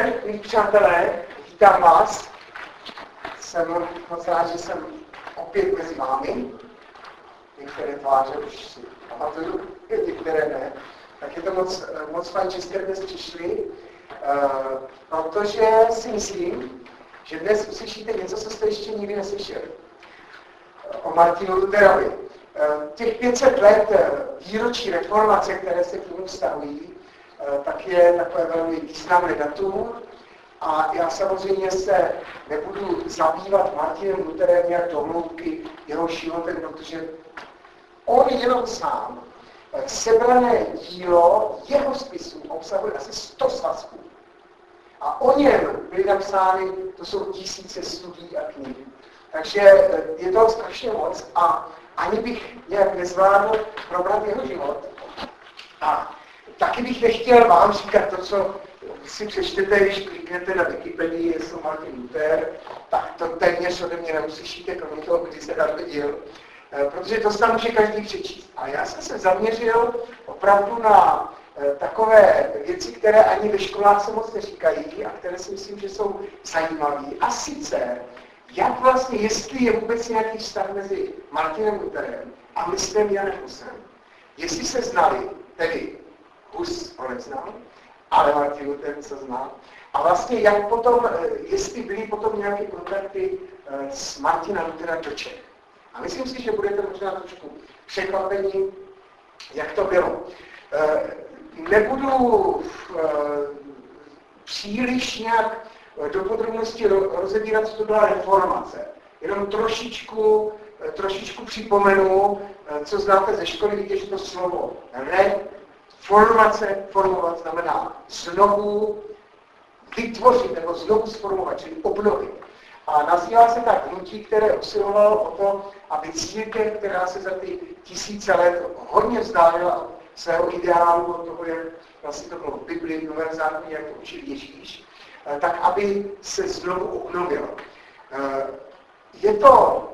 Milí přátelé, vítám vás. Jsem moc rád, že jsem opět mezi vámi. Některé tváře už si pamatuju, některé ne. Tak je to moc, moc fajn, že jste dnes přišli, uh, protože si myslím, že dnes uslyšíte něco, co jste ještě nikdy neslyšeli. O Martinu Lutherovi. Uh, těch 500 let výročí reformace, které se k němu vztahují, Eh, tak je takové velmi významné datum. A já samozřejmě se nebudu zabývat Martinem Lutherem nějak domluvky jeho životem, protože on jenom sám eh, sebrané dílo jeho spisů obsahuje asi 100 svazků. A o něm byly napsány, to jsou tisíce studií a knih. Takže eh, je to strašně moc a ani bych nějak nezvládl probrat jeho život. A taky bych nechtěl vám říkat to, co si přečtete, když kliknete na Wikipedii, jestli Martin Luther, tak to téměř ode mě neuslyšíte, kromě toho, kdy se narodil, eh, protože to se může každý přečíst. A já jsem se zaměřil opravdu na eh, takové věci, které ani ve školách se moc neříkají a které si myslím, že jsou zajímavé. A sice, jak vlastně, jestli je vůbec nějaký vztah mezi Martinem Lutherem a mistrem Janem Husem. Jestli se znali, tedy Hus ho neznal, ale Martin Luther se znal. A vlastně jak potom, eh, jestli byly potom nějaké kontakty eh, s Martina Luthera do Čech. A myslím si, že budete možná trošku překvapení, jak to bylo. Eh, nebudu příliš nějak do podrobnosti rozebírat, co to byla reformace. Jenom trošičku, trošičku připomenu, co znáte ze školy, víte, že to slovo re Formace, formovat znamená znovu vytvořit nebo znovu sformovat, čili obnovit. A nazývá se tak hnutí, které usilovalo o to, aby církev, která se za ty tisíce let hodně vzdálila svého ideálu, od toho, jak vlastně to bylo v Biblii, v Novém zákoně, jak to učil Ježíš, eh, tak aby se znovu obnovila. Eh, je to,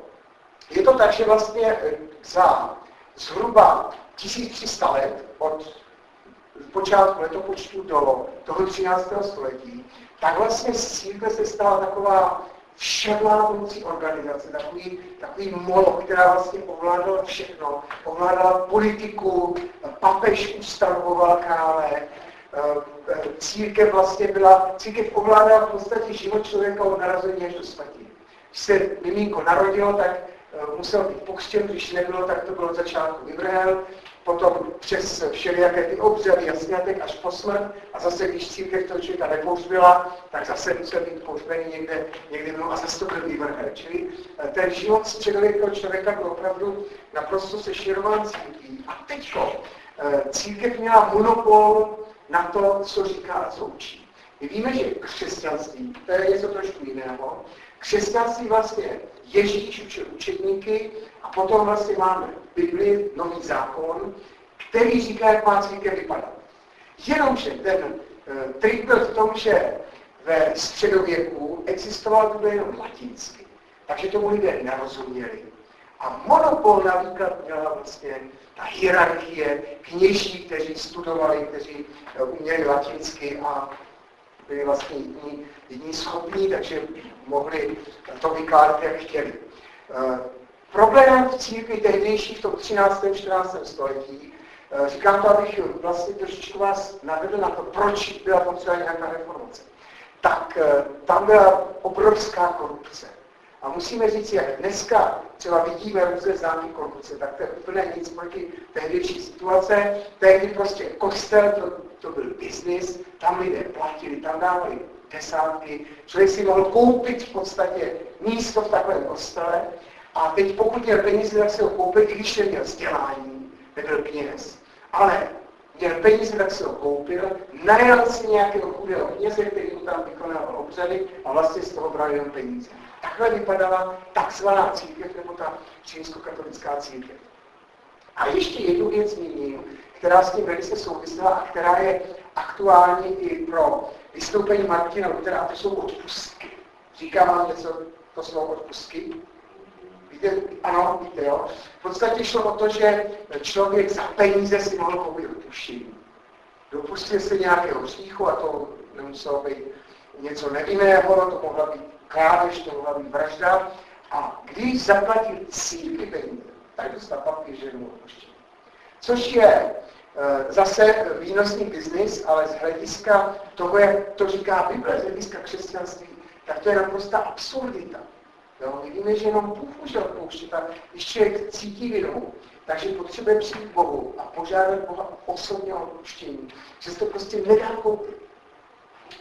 je to tak, že vlastně eh, za zhruba 1300 let od v počátku letopočtu do toho 13. století, tak vlastně z církve se stala taková vševládnoucí organizace, takový, takový molo, která vlastně ovládala všechno, ovládala politiku, papež ustanovoval krále, eh, církev vlastně byla, církev ovládala v podstatě život člověka od narození až do smrti. Když se miminko narodilo, tak eh, musel být pokřtěn, když nebylo, tak to bylo od začátku vyvrhel, potom přes všelijaké ty obřady a snětek až po smrt a zase, když církev toho člověka nepohřbila, tak zase musel být pohřbený někde, někde no a zase to byl vyvrhel. Čili eh, ten život středověkého člověka byl opravdu naprosto sešírován církví. A teď eh, církev měla monopol na to, co říká a co učí. My víme, že křesťanství, to je něco trošku jiného, křesťanství vlastně Ježíš učil učedníky a potom vlastně máme Bibli, nový zákon, který říká, jak má církev vypadat. Jenomže ten uh, trik byl v tom, že ve středověku existoval to jenom latinsky, takže tomu lidé nerozuměli. A monopol na výklad měla vlastně ta hierarchie kněží, kteří studovali, kteří uh, uměli latinsky a byli vlastně jední, jední schopní, takže mohli to vykládat, jak chtěli. Uh, Problém v církvi tehdejší v tom 13. 14. století, eh, říkám to, abych vlastně trošičku vás navedl na to, proč byla potřeba nějaká reformace. Tak eh, tam byla obrovská korupce. A musíme říct, jak dneska třeba vidíme různé známky korupce, tak to je úplně nic proti tehdejší situace. Tehdy prostě kostel, to, to byl biznis, tam lidé platili, tam dávali desátky. Člověk si mohl koupit v podstatě místo v takovém kostele a teď pokud měl peníze, tak se ho koupil, i když neměl vzdělání, nebyl kněz. Ale měl peníze, tak se ho koupil, najal si nějakého chudého kněze, který mu tam vykonával obřady a vlastně z toho bral jenom peníze. Takhle vypadala takzvaná církev, nebo ta čínsko-katolická církev. A ještě jednu věc zmíním, která s tím velice souvisela a která je aktuální i pro vystoupení Martina Luthera, a to jsou odpustky. Říká vám něco to slovo odpustky? Víte, ano, víte, jo. V podstatě šlo o to, že člověk za peníze si mohl koupit odpuštění. Dopustil se nějakého hříchu a to nemuselo být něco nevinného, to mohla být krádež, to mohla být vražda. A když zaplatil církvi peníze, tak dostal papír, že mu. Což je e, zase výnosný biznis, ale z hlediska toho, jak to říká Bible, z hlediska křesťanství, tak to je naprosta absurdita. Jo? Víme, že jenom Bůh může odpouštět a když člověk cítí vinu, takže potřebuje přijít k Bohu a požádat Boha osobně o odpuštění, že se to prostě nedá koupit.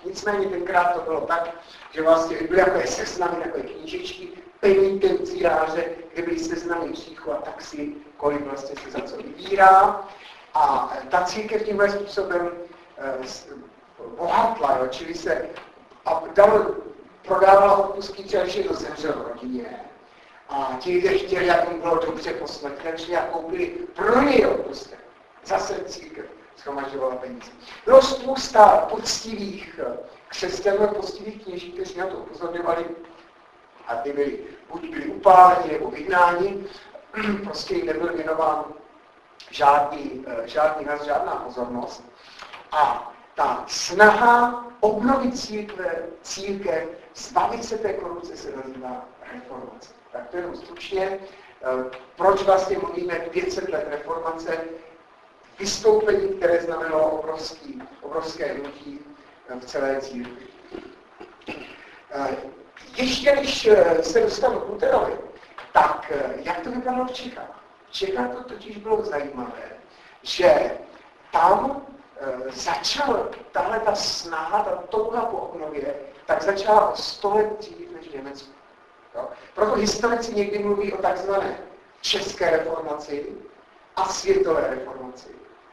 Nicméně tenkrát to bylo tak, že vlastně byly jako seznamy, takové knížečky, penitenciáře, kde byly seznamy příchu a tak si, kolik vlastně se za co vybírá. A ta církev tímhle způsobem eh, bohatla, jo, čili se a dal, prodávala odpustky třeba, to zemřel rodině. A ti lidé chtěli, jak mu bylo dobře po smrti, šli a koupili pro něj odpustek. Zase církev schromažovala peníze. Bylo spousta poctivých křesťanů, poctivých kněží, kteří na to upozorňovali a ty byli, buď byli upáleni nebo vyhnáni, prostě jim nebyl věnován žádný, eh, žádný nás, žádná pozornost. A ta snaha obnovit církve, církev, zbavit se té korupce se nazývá reformace. Tak to jenom stručně, eh, proč vlastně mluvíme 500 let reformace, vystoupení, které znamenalo obrovský, obrovské hnutí v celé církvi. Eh, ještě než eh, se dostanu k Lutherovi, tak eh, jak to vypadalo v Čechách? V Čechách to totiž bylo zajímavé, že tam začal tahle ta snaha, ta touha po obnově, tak začala o sto let dřív než v Německu. Jo? Proto historici někdy mluví o takzvané české reformaci a světové reformaci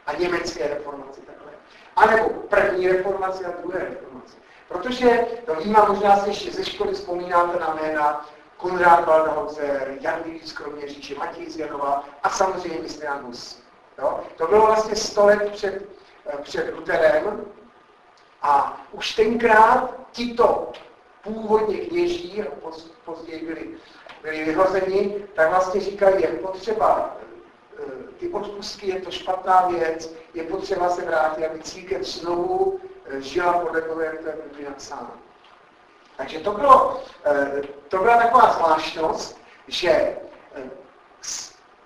a německé reformaci takhle. A nebo první reformaci a druhé reformaci. Protože, to vím, možná si ještě ze školy vzpomínáte na jména Konrad Waldhauser, Jan Líc Kroměříče, Matěj Zjanova a samozřejmě Mr. Hus. To bylo vlastně sto let před, eh, před Lutherem a už tenkrát tito původně kněží, později byli, byli vyhozeni, tak vlastně říkají, je potřeba Eh, ty odpustky je to špatná věc, je potřeba se vrátit, aby církev znovu eh, žila podle toho, jak to je napsáno. Takže to, bylo, eh, to byla taková zvláštnost, že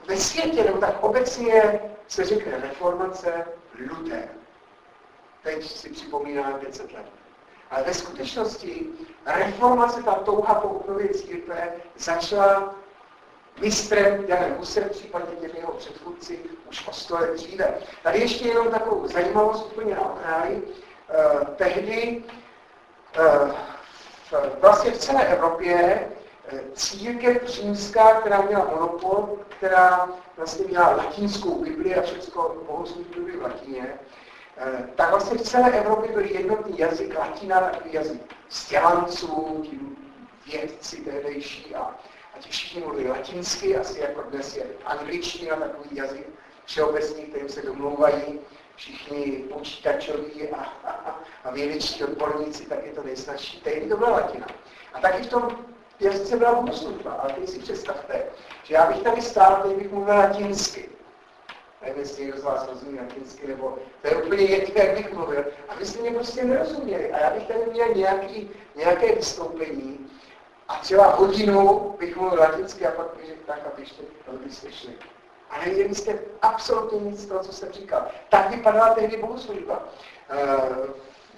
ve světě, nebo tak obecně se řekne reformace Luther. Teď si připomínáme 500 let. Ale ve skutečnosti reformace, ta touha po obnově církve, začala mistrem Janem Husem, případně těmi jeho předchůdci už o sto let dříve. Tady ještě jenom takovou zajímavost úplně na okraji. Eh, tehdy eh, v, vlastně v celé Evropě církev římská, která měla monopol, která vlastně měla latinskou Bibli a všechno bohoslužby byly v latině, eh, tak vlastně v celé Evropě byl jednotný jazyk, latina, takový jazyk stělanců, vědci tehdejší a a ti všichni mluví latinsky, asi jako dnes je angličtina, takový jazyk všeobecný, kterým se domlouvají všichni počítačoví a, a, a vědeční odborníci, tak je to nejsnažší. Tehdy to byla latina. A taky v tom jazyce byla bohoslužba, ale teď si představte, že já bych tady stál, teď bych mluvil latinsky. Nevím, jestli někdo z vás rozumí latinsky, nebo to je úplně jedno, jak bych mluvil. A vy jste mě prostě nerozuměli. A já bych tady měl nějaký, nějaké vystoupení, a třeba hodinu bych mluvil latinsky a pak bych tak, abyste, abyste šli. A nevěděli jste absolutně nic z toho, co jsem říkal. Tak vypadala tehdy bohoslužba. Eh,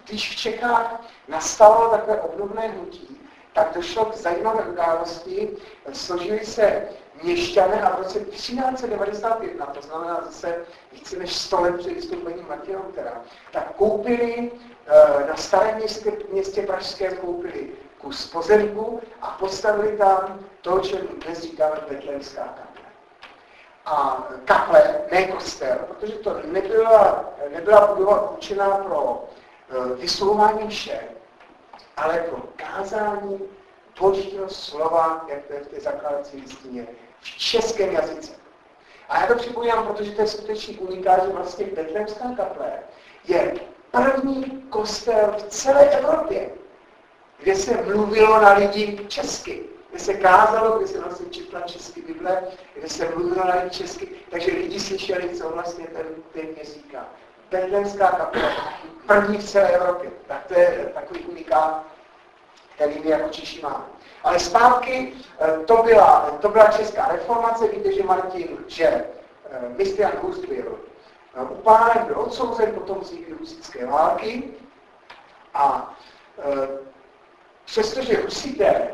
když v Čechách nastalo takové obdobné hnutí, tak došlo k zajímavé události. Složili se měšťané a v roce 1391, to znamená zase více než 100 let před vystoupením Matěja Lutera, tak koupili eh, na starém městě, městě Pražské koupili kus pozemku a postavili tam to, čemu dnes říkáme Betlémská kaple. A kaple, ne kostel, protože to nebyla, nebyla budova určená pro uh, vyslovování vše, ale pro kázání božího slova, jak to je v té zakládací listině, v českém jazyce. A já to připomínám, protože to je skutečný unikát, že vlastně Betlémská kaple je první kostel v celé Evropě, kde se mluvilo na lidi česky, kde se kázalo, kde se vlastně četla česky Bible, kde se mluvilo na lidi česky, takže lidi slyšeli, co vlastně ten, ten říká. Betlemská kapela, první v celé Evropě, tak to je takový unikát který my jako Češi máme. Ale zpátky, to byla, to byla česká reformace, víte, že Martin, že Mistian Hus byl upálen, byl odsouzen, potom vznikly husické války. A přestože husité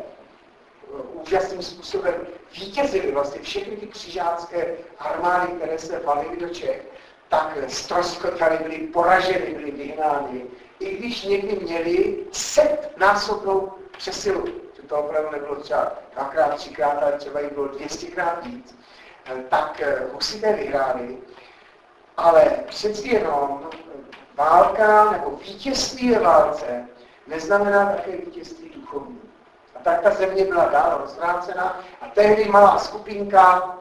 úžasným způsobem vítězili vlastně všechny ty křižácké armády, které se valily do Čech, tak stroskotali, byli poraženi, byli vyhnáni, i když někdy měli setnásobnou přesilu. Že to opravdu nebylo třeba dvakrát, třikrát, ale třeba jich bylo dvěstěkrát víc. Tak husité vyhráli, ale přeci jenom válka nebo vítězství ve válce neznamená také vítězství duchovní tak ta země byla dál rozvrácena a tehdy malá skupinka,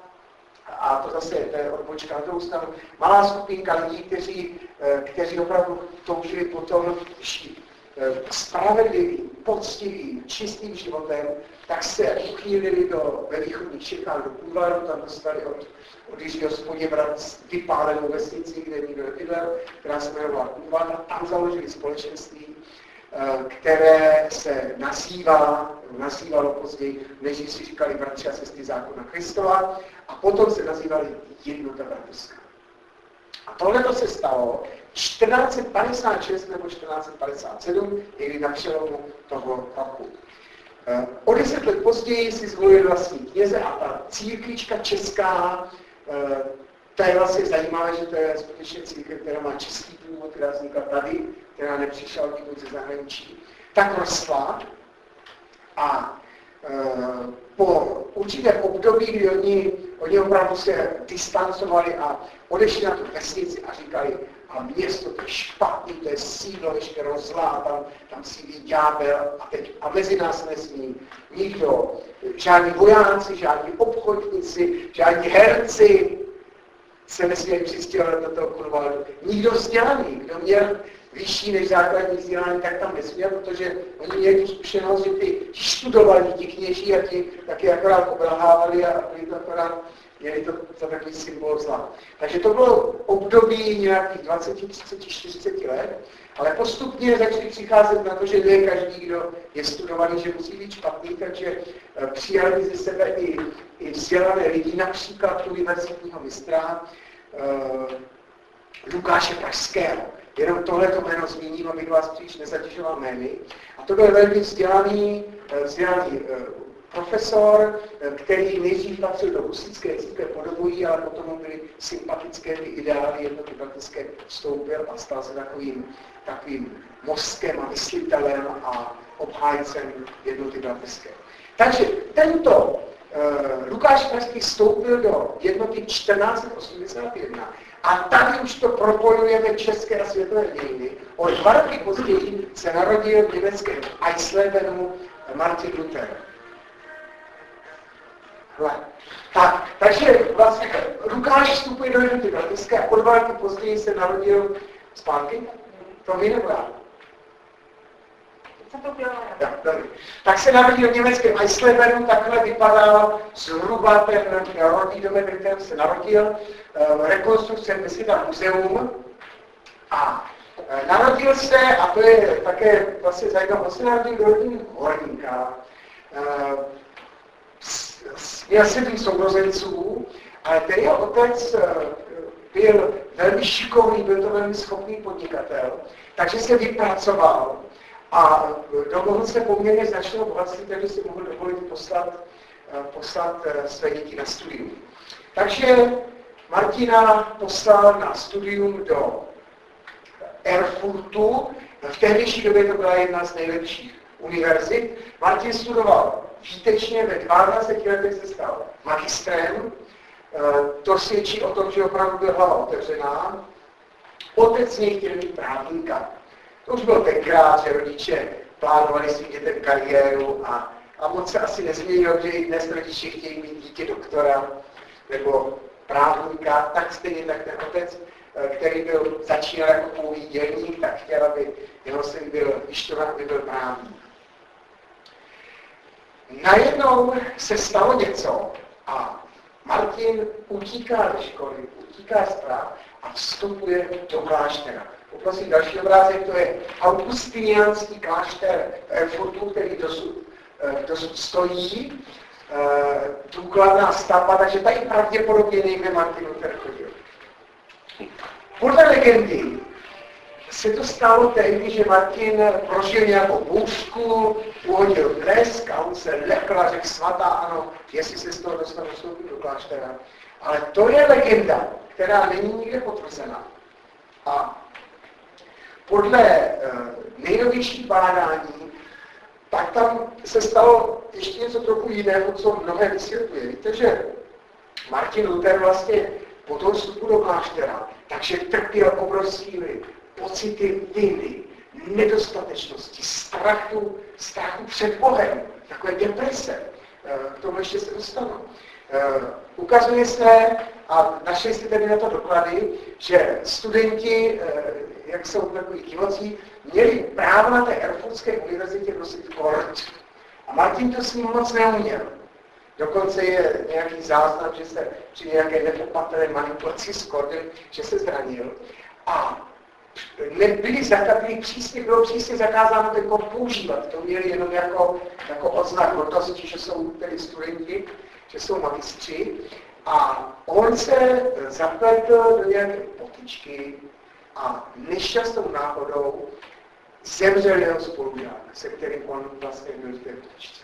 a to zase to je odbočka na druhou stranu, malá skupinka lidí, kteří, eh, kteří opravdu toužili potom žít eh, spravedlivým, poctivým, čistým životem, tak se uchýlili do, ve východních Čechách, do Půvaru, tam dostali od, od Jiřího Spoděbrat vypálenou vesnici, kde nikdo nebydlel, která se jmenovala Půvar, tam založili společenství, které se nazývá, nazývalo později, než si říkali bratři a sestry zákona Kristova, a potom se nazývali jednota bratrská. A tohle to se stalo 1456 nebo 1457, někdy na přelomu toho roku. Eh, o deset let později si zvolili vlastní kněze a ta církvička česká, eh, to je vlastně zajímavé, že to je skutečně církev, která má český původ, která vznikla tady, která nepřišla od ze zahraničí, tak rostla a e, po určitém období, kdy oni, oni opravdu se distancovali a odešli na tu vesnici a říkali, a město to je špatný, to je sídlo veškerého zlá, tam, tam sídlí ďábel a, teď, a mezi nás nesmí nikdo, žádní vojáci, žádní obchodníci, žádní herci se nesměli přistěhovat do toho kurvalu. Nikdo vzdělaný, kdo měl vyšší než základní vzdělání, tak tam nesměl, protože oni měli tu zkušenost, že ty studovali, ti kněží a ti taky akorát obelhávali a byli to akorát, měli to za takový symbol zla. Takže to bylo období nějakých 20, 30, 40 let, ale postupně začali přicházet na to, že ne každý, kdo je studovaný, že musí být špatný, takže eh, přijali ze sebe i, i vzdělané lidi, například univerzitního mistra uh, Lukáše Pražského Jenom tohle to jméno zmíním, abych vás příliš nezatěžoval jmény. A to byl velmi vzdělaný, eh, vzdělaný eh, profesor, eh, který nejdřív patřil do husické církve podobují, ale potom mu byly sympatické ty ideály bratřské vstoupil a stal se takovým, takovým mozkem a myslitelem a obhájcem jednoty bratřské. Takže tento Lukáš Pražský vstoupil do jednoty 1481 a tady už to propojujeme české a světové dějiny. O dva roky později se narodil v německém Eislebenu Martin Luther. Hle. Tak, takže vlastně Lukáš vstupuje do jednoty bratrské a o dva roky později se narodil zpátky. To vy nebo já? Tak se narodil v německém Eislebenu, takhle vypadal zhruba ten rodný domek, ve kterém se narodil. Eh, rekonstrukce dnes je tam muzeum. A eh, narodil se, a to je také vlastně zajímavé, on se narodil do rodiny horníka. Eh, měl sedm sourozenců, ale ten jeho otec byl velmi šikovný, byl to velmi schopný podnikatel, takže se vypracoval a domohl se poměrně značného bohatství, takže si mohl dovolit poslat, poslat své děti na studium. Takže Martina poslal na studium do Erfurtu. V tehdejší době to byla jedna z nejlepších univerzit. Martin studoval výtečně, ve 22 letech se stal magistrem. To svědčí o tom, že opravdu byla hlava otevřená. Otec z něj chtěl mít právníka. To už bylo tenkrát, že rodiče plánovali svým dětem kariéru a, a moc se asi nezměnilo, že i dnes rodiče chtějí mít dítě doktora nebo právníka, tak stejně tak ten otec, eh, který byl, začínal jako pouhý dělník, tak chtěl, aby jeho syn byl vyštovan, aby byl právník. Najednou se stalo něco a Martin utíká ze školy, utíká z práv a vstupuje do kláštera. Poprosím další obrázek, to je augustinianský klášter Erfurtu, který dosud, eh, dosud stojí, eh, důkladná stavba, takže tady pravděpodobně někde Martin Luther chodil. Podle legendy se to stalo tehdy, že Martin prožil nějakou bůžku, uhodil dres, a on se lekl a řekl svatá, ano, jestli se z toho dostanu vstoupit do kláštera. Ale to je legenda, která není nikde potvrzená. A podle eh, nejnovějších bádání, tak tam se stalo ještě něco trochu jiného, co mnohé vysvětluje. Víte, že Martin Luther vlastně po tom vstupu do kláštera, takže trpěl obrovskými pocity viny, nedostatečnosti, strachu, strachu před Bohem, takové deprese. Eh, k tomu ještě se dostanu. Eh, ukazuje se, a našli jste tedy na to doklady, že studenti, eh, jak jsou takový divocí, měli právo na té Erfurtské univerzitě nosit kort. A Martin to s ním moc neuměl. Dokonce je nějaký záznam, že se při nějaké nepopatrné manipulaci s kordem, že se zranil. A nebyli zakazní přísně, bylo přísně zakázáno ten kód používat. To měli jenom jako, jako odznak hodnosti, že jsou tedy studenti, že jsou magistři. A on se zapletl do nějaké potičky a nešťastnou náhodou zemřel jeho spolužák, se kterým on vlastně byl v té potičce.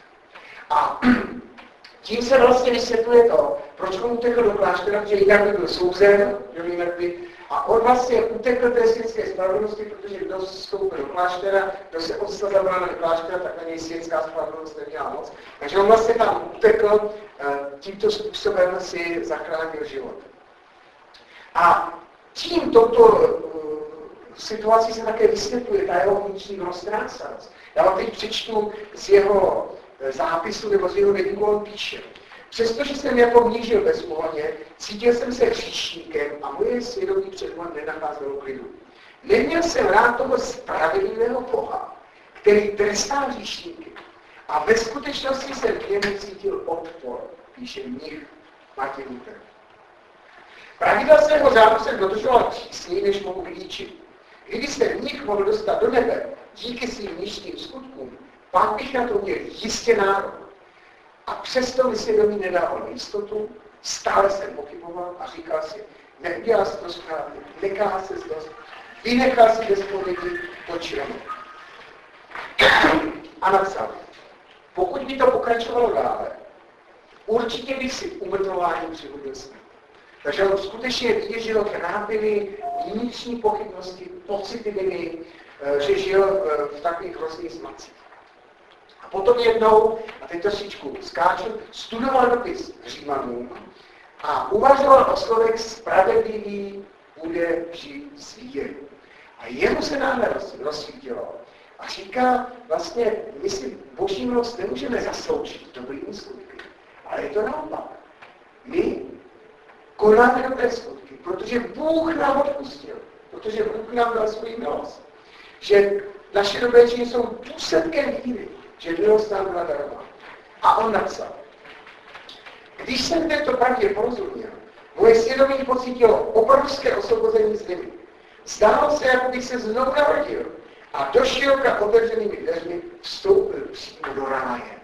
A tím se vlastně vysvětluje to, proč on utekl do kláštera, že jinak by byl souzen, že by a on vlastně utekl té světské spravedlnosti, protože kdo vstoupil do kláštera, kdo se zabral do kláštera, tak na něj světská spravedlnost neměla moc. Takže on vlastně tam utekl, eh, tímto způsobem si zachránil život. A tím toto eh, situaci se také vysvětluje ta jeho vnitřní roztrácanost. Já vám teď přečtu z jeho eh, zápisu nebo z jeho weddingu, on píše. Přestože jsem jako mnížil bezúhonně, cítil jsem se hříšníkem a moje svědomí před mnou nenacházelo klidu. Neměl jsem rád toho spravedlivého Boha, který trestá hříšníky. A ve skutečnosti jsem k němu cítil odpor, píše mnich Martin Luther. Pravidla svého řádu jsem dodržoval přísněji, než mohu vylíčit. Kdyby se mnich mohl dostat do nebe díky svým nižším skutkům, pak bych na to měl jistě nárok. A přesto mi svědomí nedával jistotu, stále jsem pochyboval a říkal si, neudělal si to správně, nekál se dost, vynechal si bez povědi, počíram. A napsal, pokud by to pokračovalo dále, určitě bych si umrtvování přihodil smrt. Takže on skutečně vidět, že ho vnitřní pochybnosti, pocity viny, eh, že žil eh, v takových hrozných smacích. Potom jednou, a teď trošičku skáču, studoval dopis Římanům a uvažoval o slovech spravedlivý bude žít s. A jemu se náhle rozsvítilo. A říká, vlastně my si boží moc nemůžeme zasloužit dobrými skutky. Ale je to naopak. My konáme dobré skutky, protože Bůh nám odpustil. Protože Bůh nám dal svůj milost. Že naše dobré činy jsou důsledkem víry že milost nám byla darována. A on napsal, když jsem této pravdě porozuměl, moje svědomí pocítilo obrovské osvobození z viny. Zdálo se, jako bych se znovu narodil a do široka otevřenými dveřmi vstoupil přímo do ráje.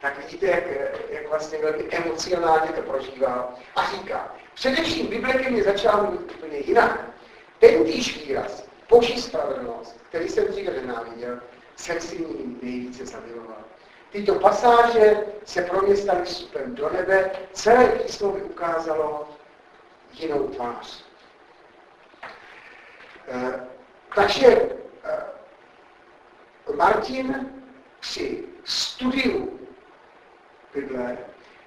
Tak vidíte, jak, jak vlastně velmi emocionálně to prožívá. A říká, především Bible ke mně začal mít úplně jinak. Ten týž výraz, boží spravedlnost, který jsem dříve nenáviděl, ním nejvíce zamiloval. Tyto pasáže se pro mě staly vstupem do nebe, celé písmo mi ukázalo jinou tvář. E, takže e, Martin při studiu Bible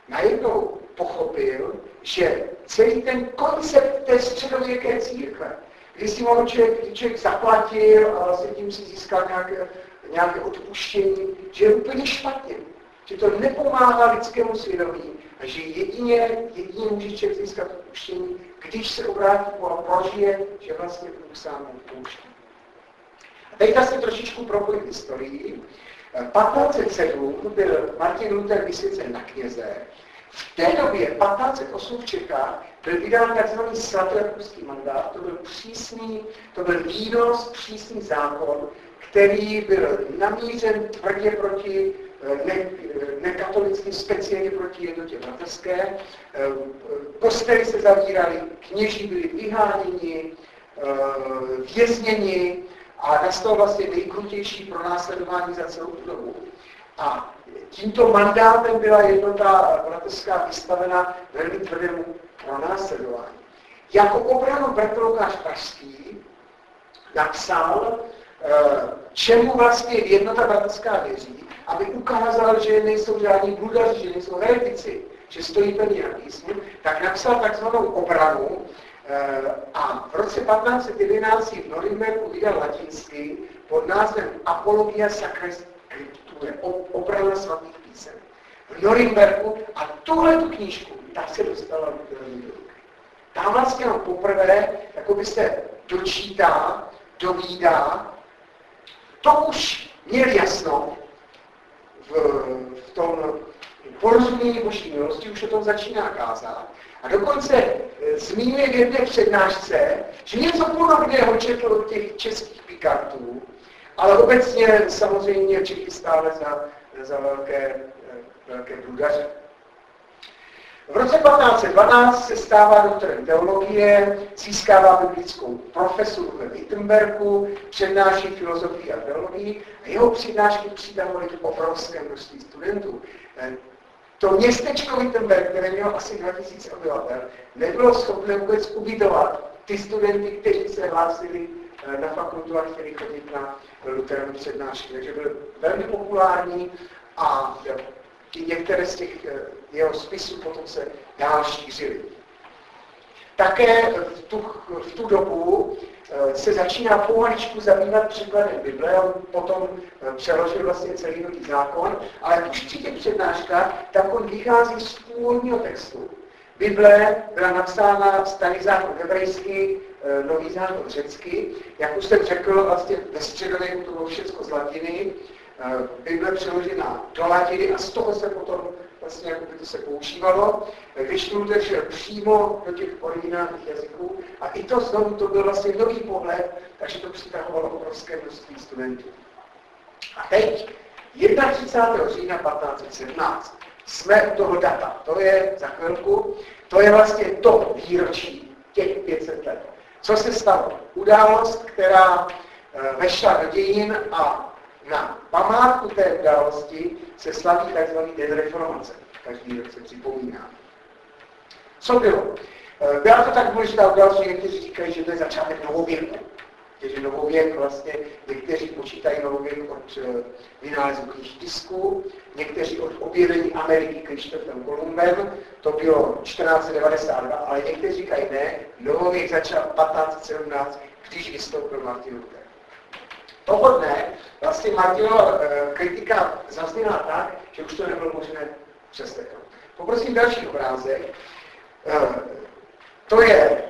najednou pochopil, že celý ten koncept té středověké církve, když si mohl člověk, člověk zaplatil a vlastně tím si získal nějaké nějaké odpuštění, že je úplně špatně, že to nepomáhá lidskému svědomí a že jedině, jedině může člověk získat odpuštění, když se obrátí a prožije, že vlastně Bůh sám odpouští. A teď se trošičku propojit historii. 1507 byl Martin Luther vysvěcen na kněze V té době, 1508 v Čechách, byl vydán tzv. svatojakubský mandát, to byl přísný, to byl výnos, přísný zákon, který byl namířen tvrdě proti eh, ne, eh, nekatolickým, speciálně proti jednotě bratrské. Eh, kostely se zavíraly, kněží byli vyháněni, vězněni a nastal vlastně nejkrutější pronásledování za celou tu dobu. A tímto mandátem byla jednota bratrská vystavena velmi tvrdému pronásledování. Jako obranu bratr Lukáš Pražský napsal, čemu vlastně jednota bratrská věří, aby ukázal, že nejsou žádní bludaři, že nejsou heretici, že stojí pevně na písmu, tak napsal takzvanou obranu eh, a v roce 1511 v Norimberku vydal latinsky pod názvem Apologia Sacra Scriptura, obrana svatých písem. V Norimberku a tuhle tu knížku, ta se dostala do. Tam vlastně poprvé, jako by se dočítá, dovídá, to už měl jasno v, v tom porozumění boží milosti, už o tom začíná kázat. A dokonce e, zmiňuje v jedné přednášce, že něco podobného četl od těch českých pikantů, ale obecně samozřejmě Čechy stále za, za velké, e, velké bludaře. V roce 1512 se stává doktorem teologie, získává biblickou profesuru ve Wittenbergu, přednáší filozofii a teologii a jeho přednášky přidávaly k obrovské množství studentů. Eh, to městečko Wittenberg, které mělo asi 2000 obyvatel, nebylo schopné vůbec ubytovat ty studenty, kteří se hlásili eh, na fakultu a chtěli chodit na Lutherovu přednášky. Takže byl velmi populární a některé z těch eh, jeho spisů potom se dál šířily. Také v tu, v tu dobu eh, se začíná pomaličku zabývat překladem Bible, on potom eh, přeložil vlastně celý nový zákon, ale už při těch přednáškách, tak on vychází z původního textu. Bible byla napsána starý zákon hebrejsky, nový zákon řecky. Jak už jsem řekl, vlastně ve středověku to bylo všechno z latiny, Bible přeložena do latiny a z toho se potom vlastně jako by to se používalo, když Luther šel přímo do těch originálních jazyků a i to znovu to byl vlastně nový pohled, takže to přitahovalo obrovské množství studentů. A teď, 31. října 1517, jsme u toho data, to je za chvilku, to je vlastně to výročí těch 500 let. Co se stalo? Událost, která eh, vešla do dějin a na památku té události se slaví tzv. Den reformace. Každý rok se připomíná. Co bylo? Eh, byla to tak důležitá událost, že někteří říkají, že to je začátek novověku. Takže novověk vlastně, někteří počítají novověk od uh, vynálezu knižtisku, někteří od objevení Ameriky Krištofem Kolumbem, to bylo 1492, ale někteří říkají ne, novověk začal 1517, když vystoupil Martin Luther. Toho dne vlastně Martino eh, kritika zazněla tak, že už to nebylo možné přeseknout. Poprosím další obrázek. Eh, to je eh,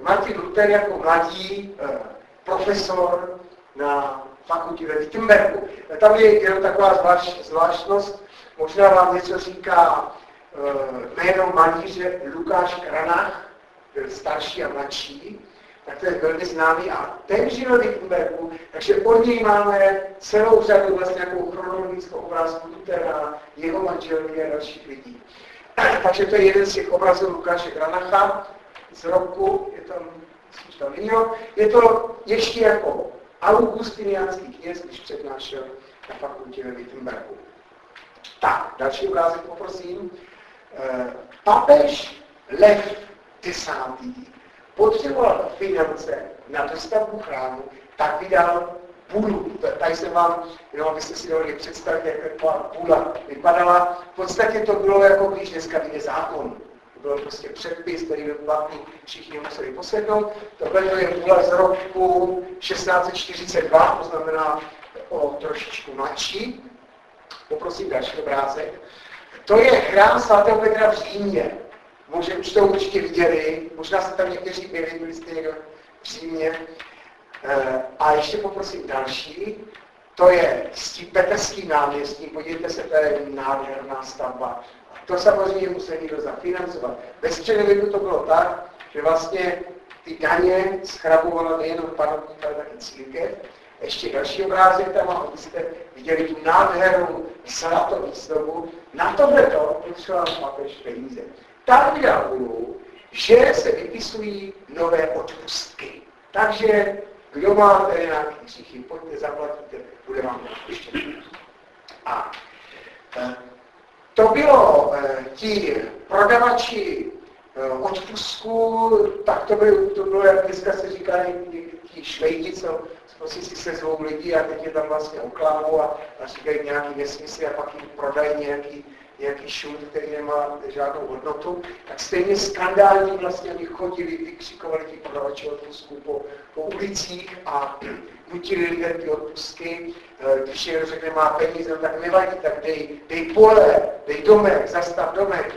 Martin Luther jako mladý profesor na fakultě ve Wittenbergu. Tam je jenom taková zvlášť, zvláštnost, možná vám něco říká jméno malíře Lukáš Kranach, byl starší a mladší, tak to je velmi známý a ten v Wittenbergu, takže od něj máme celou řadu vlastně nějakou chronologickou obrázku Lutera, jeho manželky a dalších lidí. takže to je jeden z těch obrazů Lukáše Granacha z roku, je tam, tam jiného. Je to ještě jako augustiniánský kněz, když přednášel na fakultě ve Wittenbergu. Tak, další obrázek poprosím. Eh, papež Lev desátý potřeboval finance na dostavbu chrámu, tak vydal půlu. Tady jsem vám, jenom abyste si dovolili představit, jak taková půla vypadala. V podstatě to bylo jako když dneska vyjde zákon. To byl prostě předpis, který byl platný, všichni museli posednout. Tohle je půla z roku 1642, to znamená o trošičku mladší. Poprosím další obrázek. To je chrám svatého Petra v Římě. Možná už to určitě viděli, možná se tam někteří byli, byli jste někdo přímě. Eh, a ještě poprosím další, to je Petrským náměstím, podívejte se, to je nádherná stavba. to samozřejmě musel někdo zafinancovat. Ve středověku to bylo tak, že vlastně ty daně schrabovala nejenom panovník, ale taky církev. Ještě další obrázek tam, abyste viděli tu nádhernou zlatou výzdobu. Na tohle to potřeboval papež peníze. Tak vydal že se vypisují nové odpustky. Takže kdo máte nějaký hříchy, pojďte, zaplatíte, bude vám odpuštěno. A e, to bylo e, ti prodavači e, odpustku, tak to bylo, to bylo, jak dneska se říká, ti švejdi, co prostě si se zvou lidi a teď je tam vlastně oklámou a, a říkají nějaký nesmysly a pak jim prodají nějaký nějaký šum, který nemá žádnou hodnotu, tak stejně skandální vlastně oni chodili, vykřikovali ti prodavači odpustku po, po ulicích a nutili lidem ty odpustky. Eh, když někdo řekne, má peníze, no tak nevadí, tak dej, dej pole, dej domek, zastav domek,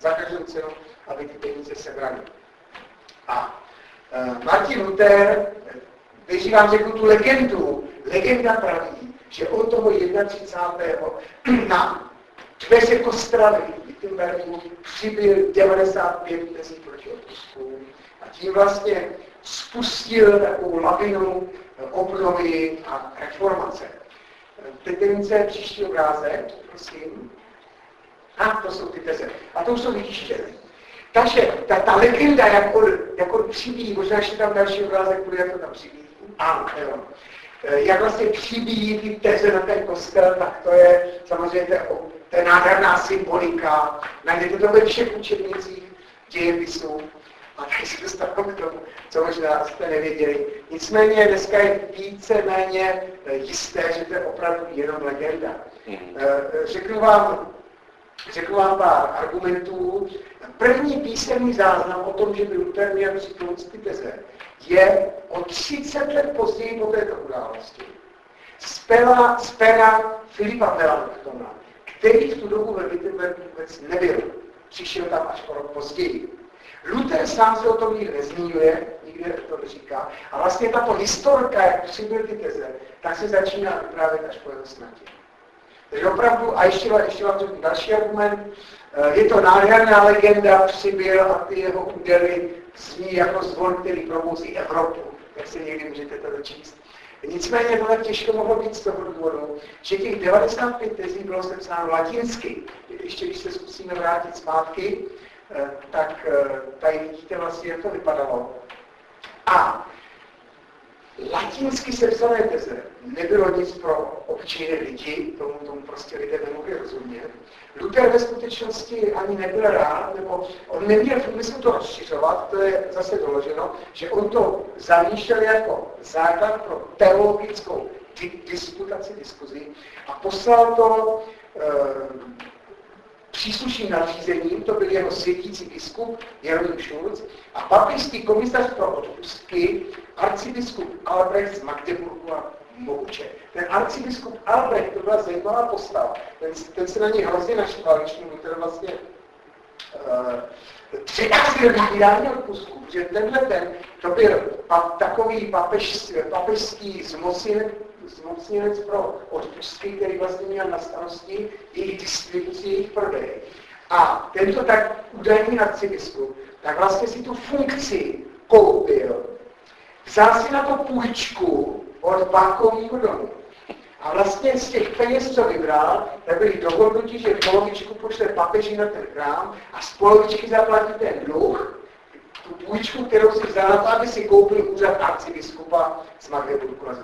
za každou cenu, aby ty peníze sebrali. A uh, Martin Luther, když vám řeknu tu legendu, legenda praví, že on toho 31. na Dveře Kostravy, Wittenbergu, přibyl 95 mezi proti odpustkům a tím vlastně spustil takovou lavinu obnovy a reformace. Tendence příští obrázek, prosím. A to jsou ty teze. A to už jsou vytištěné. Takže ta, ta legenda, jak on, jak on přibíjí, možná ještě tam další obrázek bude, jak to tam přibíjí. Ano, jo. Jak vlastně přibíjí ty teze na ten kostel, tak to je samozřejmě to je nádherná symbolika, najdete to ve všech učebnicích dějepisu. A tady se dostávám k tomu, co možná jste nevěděli. Nicméně dneska je více-méně eh, jisté, že to je opravdu jenom legenda. Mhm. Eh, řeknu vám, řeknu vám pár argumentů. První písemný záznam o tom, že by Luther měl připomínky teze, je o 30 let později po této události. Z pera, z pera Filipa Melanchtona který v tu dobu ve Wittenbergu vůbec nebyl. Přišel tam až o rok později. Luther sám se o tom nikdy nezmínuje, nikdy to neříká. A vlastně tato historka, jak přibyl ty teze, tak se začíná vyprávět až po jeho smrti. Takže opravdu, a ještě, ještě vám řeknu další argument, eh, je to nádherná legenda, přibyl a ty jeho údery zní jako zvon, který probouzí Evropu. Jak se někdy můžete to dočíst. Nicméně to tak těžko mohlo být z toho důvodu, že těch 95 tezí bylo sepsáno latinsky. Ještě když se zkusíme vrátit zpátky, eh, tak eh, tady vidíte vlastně, jak to vypadalo. A latinsky sepsané teze nebylo nic pro obyčejné lidi, tomu, tomu prostě lidé nemohli rozumět. Luther ve skutečnosti ani nebyl rád, nebo on neměl v úmyslu to rozšiřovat, to je zase doloženo, že on to zamýšlel jako základ pro teologickou disputaci, diskuzi a poslal to e, příslušným nařízením, to byl jeho světící biskup Jeroným Schulz a papežský komisař pro odpustky arcibiskup Albrecht z Magdeburgu a Mohuče. Ten arcibiskup Albrecht, to byla zajímavá postava, ten, ten se na něj hrozně naštval, když mu ten vlastně uh, překazil vybírání odpustku, protože tenhle ten, to byl pa, takový papež, papežský zmocněnec, zmocněnec pro odpustky, který vlastně měl na starosti jejich distribuci, jejich prodej. A tento tak údajný arcibiskup, tak vlastně si tu funkci koupil, vzal si na to půjčku od bankovního domu. A vlastně z těch peněz, co vybral, tak byli dohodnutí, že polovičku pošle papeži na ten chrám a z polovičky zaplatí ten dluh, tu půjčku, kterou si vzal na aby si koupil úřad arcibiskupa z Magdeburgu a z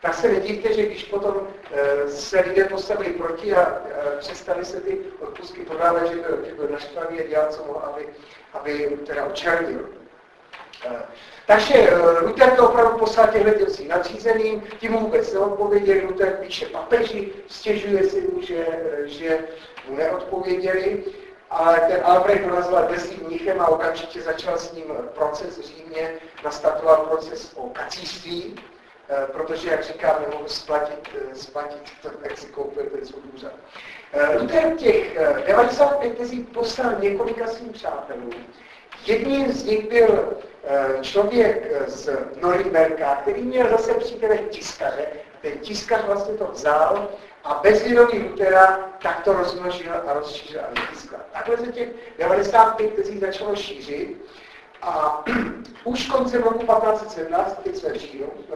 Tak se nedívte, že když potom e, se lidé postavili proti a e, přestali se ty odpustky podávat, že byl, že byl naštvaný a dělal, co mohl, aby, aby teda očernil. E, takže eh, Luther to opravdu poslal těchto těm nadřízeným, tím mu vůbec neodpověděli, Luther píše papeži, stěžuje si mu, že, eh, že mu neodpověděli, ale ten Albrecht ho nazval mnichem a okamžitě začal s ním proces v Římě, nastartoval proces o kacířství, eh, protože, jak říkám, nemohl splatit, splatit to, jak si koupil ten svůj úřad. Luther těch 95 tezí poslal několika svým přátelům. Jedním z nich byl Eh, člověk eh, z Norimberka, který měl zase přítele tiskaře, ten tiskař vlastně to vzal a bez vědomí Lutera tak to rozmnožil a rozšířil a vytiskl. Takhle se těch 95 kteří začalo šířit a už koncem roku 1517, teď jsme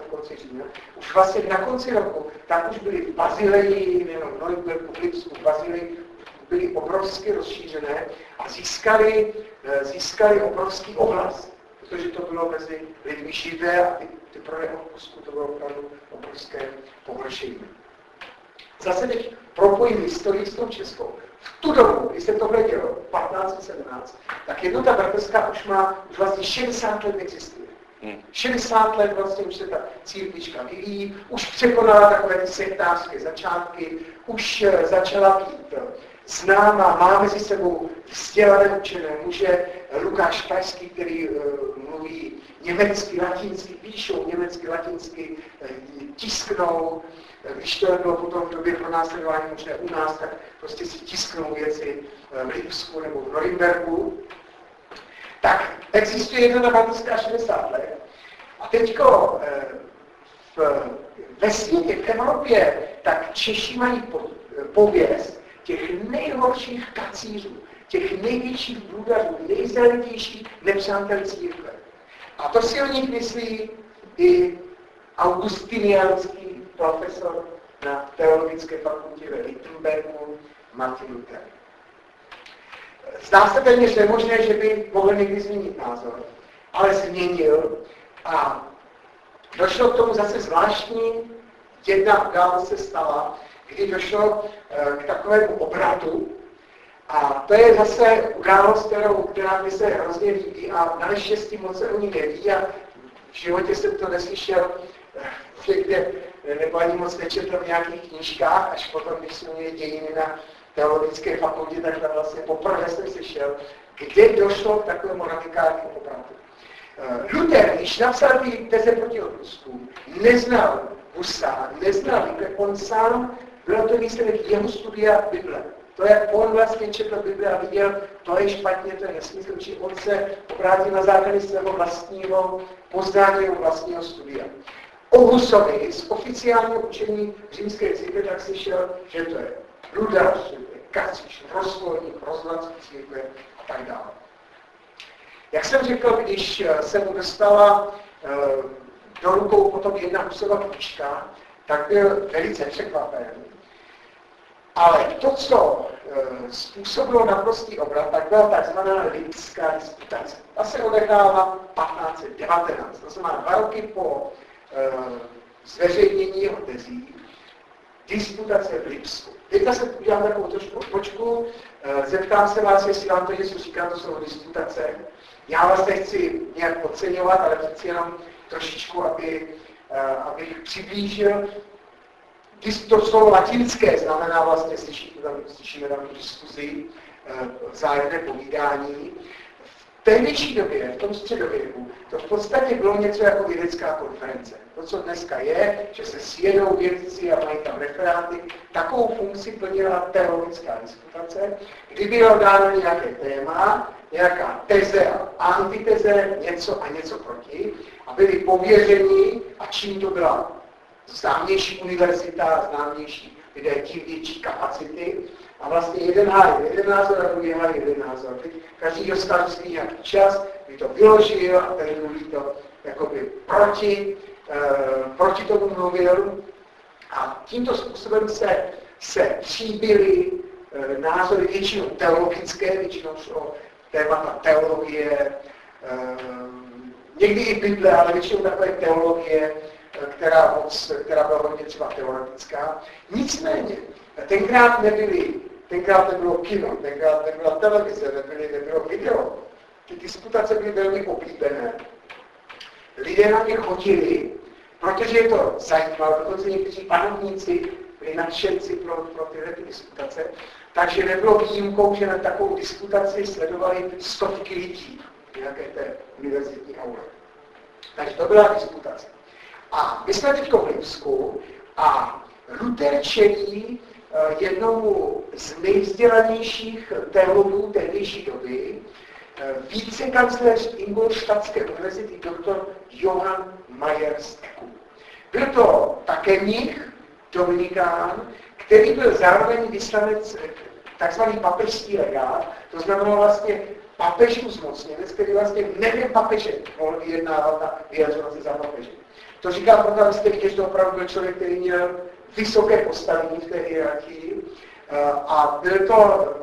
v konci října, už vlastně na konci roku, tak už byly v Bazileji, nejenom v Norimberku, v Lipsku, v Bazileji, byly obrovsky rozšířené a získali, eh, získali obrovský oblast, protože to bylo mezi lidmi živé a ty, ty pro odpustku to bylo opravdu obrovské površení. Zase teď propojím historii s tou českou. V tu dobu, když se tohle dělo, 1517, tak jednota bratrská už má, už vlastně 60 let existuje. 60 hmm. let vlastně už se ta církvička vyvíjí, už překonala takové sektářské začátky, už eh, začala být eh, známá, má mezi sebou vzdělané učené muže, Lukáš Pajský, který uh, mluví německy, latinsky, píšou německy, latinsky, uh, tisknou, když to bylo potom v době pro následování možné u nás, tak prostě si tisknou věci v Lipsku nebo v Norimbergu. Tak existuje jedna batická 60 let. A teďko v, ve světě, v Evropě, tak Češi mají pověst, těch nejhorších kacířů, těch největších bludařů, nejzelenějších nepřátel církve. A to si o nich myslí i augustinianský profesor na teologické fakultě ve Wittenbergu Martin Luther. Zdá se téměř nemožné, že by mohl někdy změnit názor, ale změnil a došlo k tomu zase zvláštní, jedna událost se stala, kdy došlo eh, k takovému obratu. A to je zase událost, kterou, která mi se hrozně líbí a naštěstí moc se o ní neví a v životě jsem to neslyšel někde, nebo ani moc nečetl v nějakých knížkách, až potom, když jsme měli dějiny na teologické fakultě, tak tam vlastně poprvé jsem slyšel, kde došlo k takovému radikálnímu obratu. Eh, Luther, když napsal ty teze proti odpustům, neznal Husa, neznal on sám bylo to výsledek jeho studia Bible. To, jak on vlastně četl Bible a viděl, to je špatně, to je nesmysl, či on se obrátil na základě svého vlastního poznání, jeho vlastního studia. O Husovi z oficiálního učení římské církve tak slyšel, že to je ludař, že to je kacíš, rozvolník, rozvlací církve a tak dále. Jak jsem řekl, když se mu dostala eh, do rukou potom jedna Husova knížka, tak byl velice překvapen, ale to, co e, způsobilo naprostý obrat, tak byla takzvaná lidská disputace. Ta se odehrála 1519, to znamená dva roky po e, zveřejnění jeho tezí, disputace v Lipsku. Teďka se udělám takovou trošku počku, e, zeptám se vás, jestli vám to něco říká, to jsou disputace. Já vás nechci nějak podceňovat, ale přeci jenom trošičku, aby, abych přiblížil to slovo latinské znamená vlastně, slyšíme tam, slyšíme tam diskuzi, eh, vzájemné povídání. V tehdejší době, v tom středověku, to v podstatě bylo něco jako vědecká konference. To, co dneska je, že se sjedou vědci a mají tam referáty, takovou funkci plnila teologická diskutace, kdy bylo dáno nějaké téma, nějaká teze a antiteze, něco a něco proti, a byli pověřeni, a čím to byla známější univerzita, známější lidé, tím větší kapacity. A vlastně jeden hájí jeden názor a druhý hájí jeden názor. Každý dostal svůj nějaký čas, kdy to vyložil a ten druhý to jakoby proti, e, proti tomu mluvil. A tímto způsobem se, se příbyly e, názory většinou teologické, většinou šlo témata teologie, e, někdy i Bible, ale většinou takové teologie, která, moc, která byla hodně třeba teoretická. Nicméně, tenkrát nebyly, tenkrát nebylo kino, tenkrát nebyla televize, nebyly, nebylo video. Ty disputace byly velmi oblíbené. Lidé na ně chodili, protože je to zajímavé, dokonce někteří panovníci byli nadšenci pro, pro tyhle ty disputace, takže nebylo výjimkou, že na takovou disputaci sledovali stovky lidí v nějaké té univerzitní aule. Takže to byla disputace. A my jsme teď v Lipsku a Luther čelí eh, jednomu z nejvzdělanějších teologů tehdejší doby, eh, vícekancléř Ingolstadtské univerzity dr. Johann Mayer Steku. Byl to také mnich, Dominikán, který byl zároveň vyslanec takzvaný papežský legát, to znamená vlastně papežů zmocněnec, který vlastně jménem papeže mohl vyjednávat a vyjadřovat se za papeže. To říkám proto, abyste viděli, že to opravdu byl člověk, který měl vysoké postavení v té hierarchii a byl to,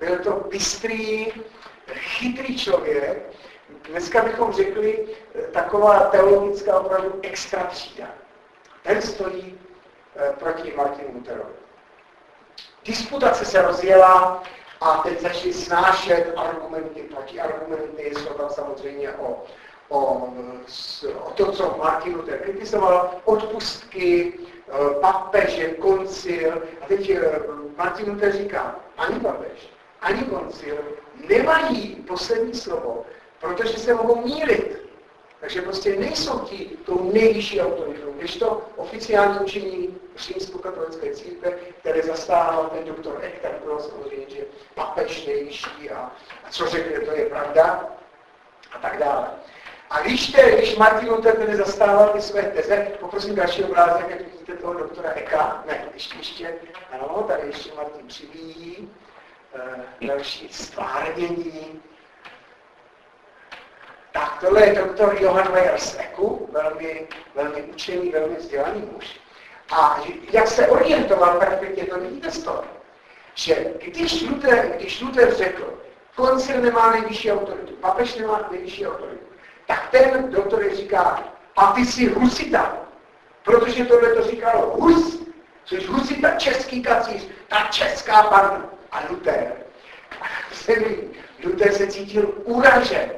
byl to bystrý, chytrý člověk, dneska bychom řekli taková teologická opravdu extra třída. Ten stojí eh, proti Martinu Lutherovi. Disputace se rozjela a teď začali snášet argumenty, protiargumenty, jsou tam samozřejmě o, o, o to, co Martin Luther kritizoval, odpustky, eh, papeže, koncil. A teď eh, Martin Luther říká, ani papež, ani koncil nemají poslední slovo, protože se mohou mílit. Takže prostě nejsou ti tou nejvyšší autoritou, když to oficiální učení římsko-katolické církve, které zastával ten doktor Eck, tak bylo samozřejmě, že papež nejvyšší a, a co řekne, to je pravda a tak dále. A když, te, když Martin Luther tedy zastával ty své teze, poprosím další obrázek, jak vidíte toho doktora Eka, ne, ještě, ještě, ano, tady ještě Martin přivíjí, e, další stvárnění, tak tohle je doktor Johan Meyer EKU, velmi, velmi učený, velmi vzdělaný muž. A jak se orientoval perfektně, to vidíte z toho, že když Luther, když Luther řekl, koncil nemá nejvyšší autoritu, papež nemá nejvyšší autoritu, tak ten doktor říká, a ty jsi husita, protože tohle to říkal Hus, což husita český kacíř, ta česká banda. A Luther, Luther se cítil uražen,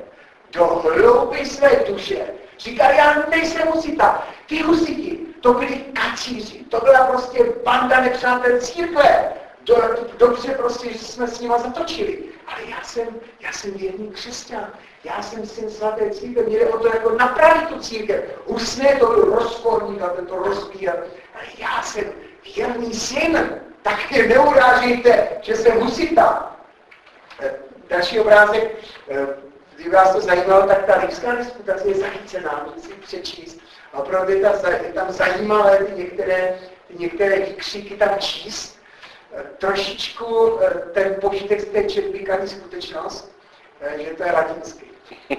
do hlouby své duše. Říkal, já nejsem husita. Ty husiti, to byli kacíři, to byla prostě banda nepřátel církve. Do, dobře prostě, že jsme s nima zatočili. Ale já jsem, já jsem věrný křesťan. Já jsem syn svaté církve. Měli o to jako napravit tu církev. Husné to byl rozporník a to rozbíjel. Ale já jsem věrný syn. Tak mě neurážejte, že jsem husita. Eh, další obrázek. Kdyby vás to zajímalo, tak ta lidská disputace je zachycená, můžete si přečíst. A opravdu je, ta, je tam zajímavé ty některé, ty některé výkřiky tam číst. E, trošičku e, ten požitek z té četby skutečnost, e, že to je latinsky.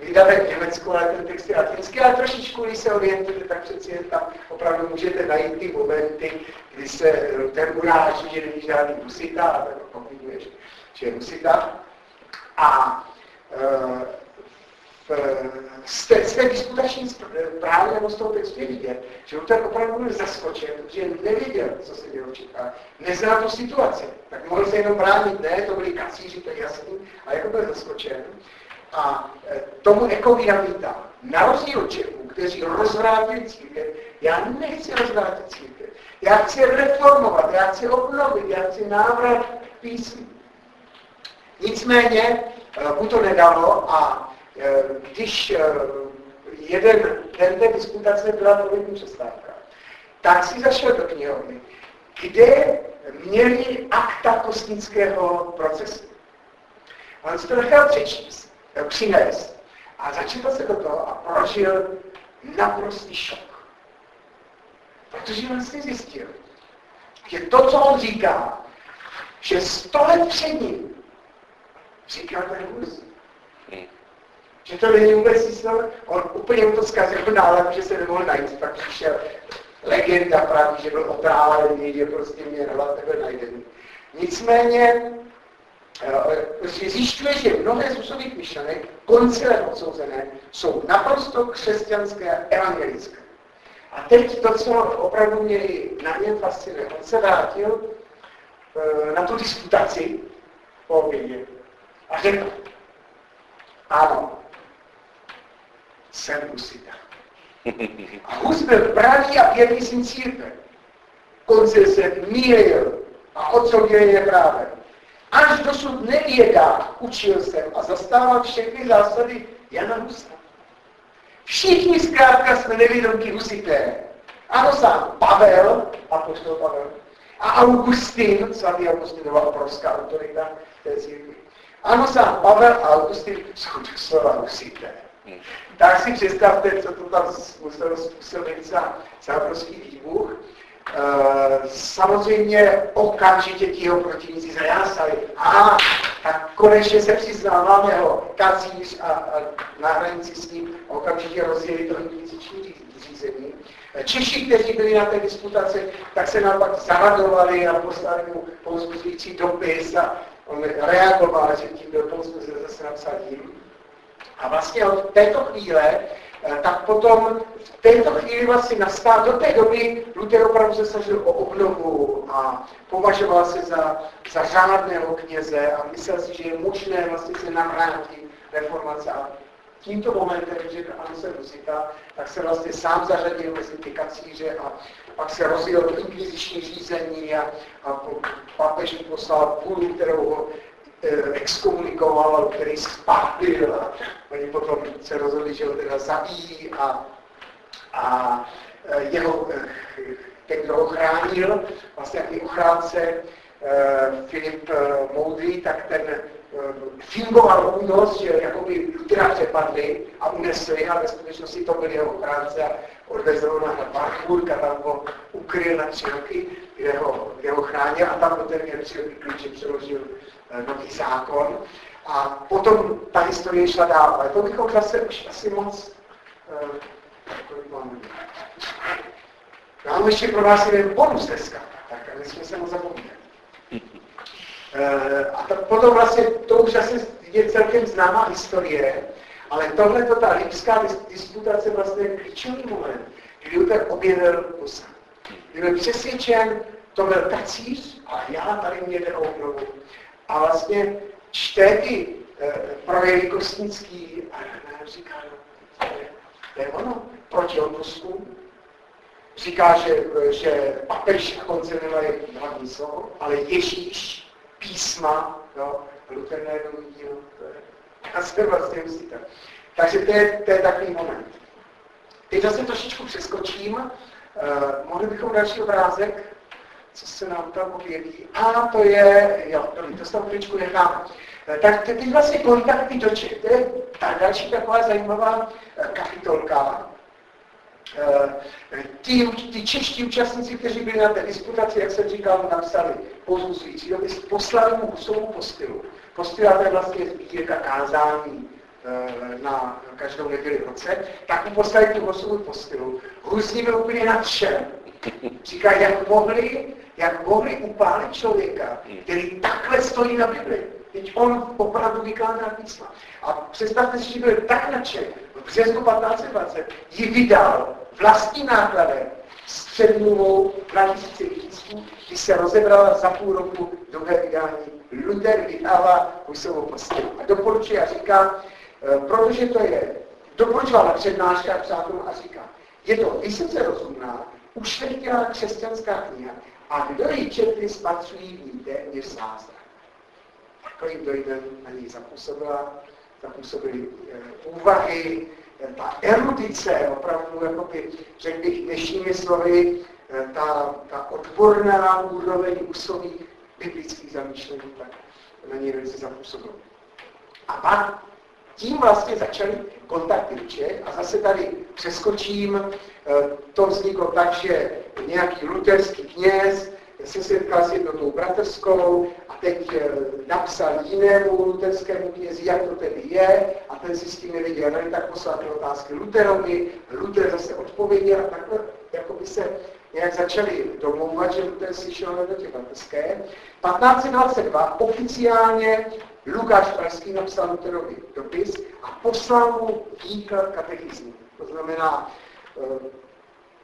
Vydané v Německu, ale ten text je latinský, ale trošičku, když se orientujete, tak přeci jen tam opravdu můžete najít ty momenty, kdy se ten uráží, že není žádný musita, a tak pochybuje, že je musita. A e, z té, z té disputační právě nebo z toho textu je vidět, že tak opravdu byl zaskočen, protože nevěděl, co se dělo čeká. Nezná tu situaci. Tak mohl se jenom bránit, ne, to byli kacíři, to je jasný, a jako byl zaskočen. A e, tomu Ekovi namítá, na rozdíl od Čechů, kteří rozvrátili církev, já nechci rozvrátit církev. Já chci reformovat, já chci obnovit, já chci návrat písmu. Nicméně eh, mu to nedalo a eh, když eh, jeden den té disputace byla polední přestávka, tak si zašel do knihovny, kde měli akta kostnického procesu. On si to nechal přečíst, přinést a začal se do toho a prožil naprostý šok. Protože vlastně zjistil, že to, co on říká, že sto let před ním říkal ten Hus. Hmm. Že to není vůbec jistý, on úplně mu to zkazil náladu, že se nemohl najít, pak přišel legenda praví, že byl otrálený, že prostě mě takhle najdený. Nicméně prostě zjišťuje, že mnohé z úsobých myšlenek, koncilem odsouzené, jsou naprosto křesťanské a evangelické. A teď to, co opravdu mě na něm fascinuje, on se vrátil e, na tu disputaci po obědě a řekl, ano, jsem Husita. A Hus byl pravý a církve. Koncil se mýlil a odsoudil je právě. Až dosud nevědá, učil jsem a zastával všechny zásady Jana Husa. Všichni zkrátka jsme nevědomky husité. Ano, sám Pavel, a poštol Pavel, a Augustin, svatý Augustin byla obrovská autorita té ano, sám Pavel a Augustin jsou doslova husité. Tak si představte, co to tam muselo způsobit za, za výbuch. samozřejmě okamžitě ti jeho protivníci zajásali. A tak konečně se přiznáváme ho kacíř a, a na hranici s ním okamžitě rozjeli to inkviziční řízení. Češi, kteří byli na té disputaci, tak se naopak zavadovali a poslali mu pouzbuzující dopis a on reagoval, že tím byl pouzbuzující zase napsal jim. A vlastně od této chvíle Eh, tak potom v této chvíli vlastně nastává, do té doby Luther opravdu se snažil o obnovu a považoval se za, za řádného kněze a myslel si, že je možné vlastně se navrátit reformace. A tímto momentem, když řekl Anse Rosita, tak se vlastně sám zařadil mezi ty kacíře a pak se rozjel inkviziční řízení a, a papež poslal půl, kterou ho Eh, exkomunikoval, který spátil a oni potom se rozhodli, že ho teda zabijí a, a eh, jeho, eh, ten, kdo ho chránil, vlastně jaký ochránce Filip Moudrý, tak ten fingoval únos, že jakoby Lutra přepadli a unesli, a ve skutečnosti to byl jeho ochránce a odvezl na Warburg a tam ho ukryl na tři roky, kde ho, kde ho chránil a tam ten měl tři roky klíče přeložil Eh, nový zákon. A potom ta historie šla dál. Ale to bychom zase už asi moc... Uh, Já mám ještě pro vás jeden bonus dneska, tak nesmím se moc zapomínat. Uh, a to, potom vlastně, to už asi je celkem známá historie, ale tohle to ta lipská disputace vlastně je klíčový moment, kdy Luther objevil Husa. Kdy byl přesvědčen, to byl kacíř, ale já tady mě jde obnovu a vlastně čte ty e, projevy kostnický a říká, no, to je ono, proti odpustku. Říká, že, že papež a koncernová je hlavní slovo, ale Ježíš, písma, jo, vidí, no, to je, já vlastně myslíte. Takže to je, to je takový moment. Teď zase trošičku přeskočím. Uh, mohli bychom další obrázek co se nám tam objeví. A to je, jo, dobrý, to tam nechám. Eh, tak ty vlastně kontakty do Čech, to je ta další taková zajímavá eh, kapitolka. Eh, ty čeští účastníci, kteří byli na té disputaci, jak jsem říkal, napsali pozůzující dopis, poslali mu Husovu postilu. Postila to je vlastně sbírka kázání na každou neděli v roce, tak mu poslali tu Husovu postilu. Husní byl úplně nadšen. Říká, jak mohli jak mohli upálit člověka, který takhle stojí na Bibli. Teď on opravdu vykládá písma. A představte si, že byl tak nadšen, v březnu 1520 ji vydal vlastní nákladem s předmluvou 2000 tisíců, když se rozebrala za půl roku druhé vydání. Luther vydává Husovou postilu. A doporučuje a říká, e, protože to je, doporučoval na přednáškách přátelům a říká, je to vysoce rozumná, ušlechtilá křesťanská kniha, a kdo ji četli, spatřují v ní téměř zázrak. Takovým dojmem na ní zapůsobila, zapůsobily e, úvahy, e, ta erudice, opravdu, jako by, řekl bych dnešními slovy, ta, ta odborná úroveň úsobí biblických zamýšlení, tak na ní velice zapůsobilo. A pak tím vlastně začaly kontakty Čech a zase tady přeskočím, to vzniklo tak, že nějaký luterský kněz se setkal s jednotou bratrskou a teď eh, napsal jinému luterskému knězi, jak to tedy je, a ten si s tím nevěděl, no tak poslal ty otázky Luterovi, Luther zase odpověděl a takhle jako by se nějak začali domlouvat, že Luther si šel do těch bratrské. 1522 oficiálně Lukáš Pražský napsal Luterovi dopis a poslal mu výklad katechismu. To znamená, eh,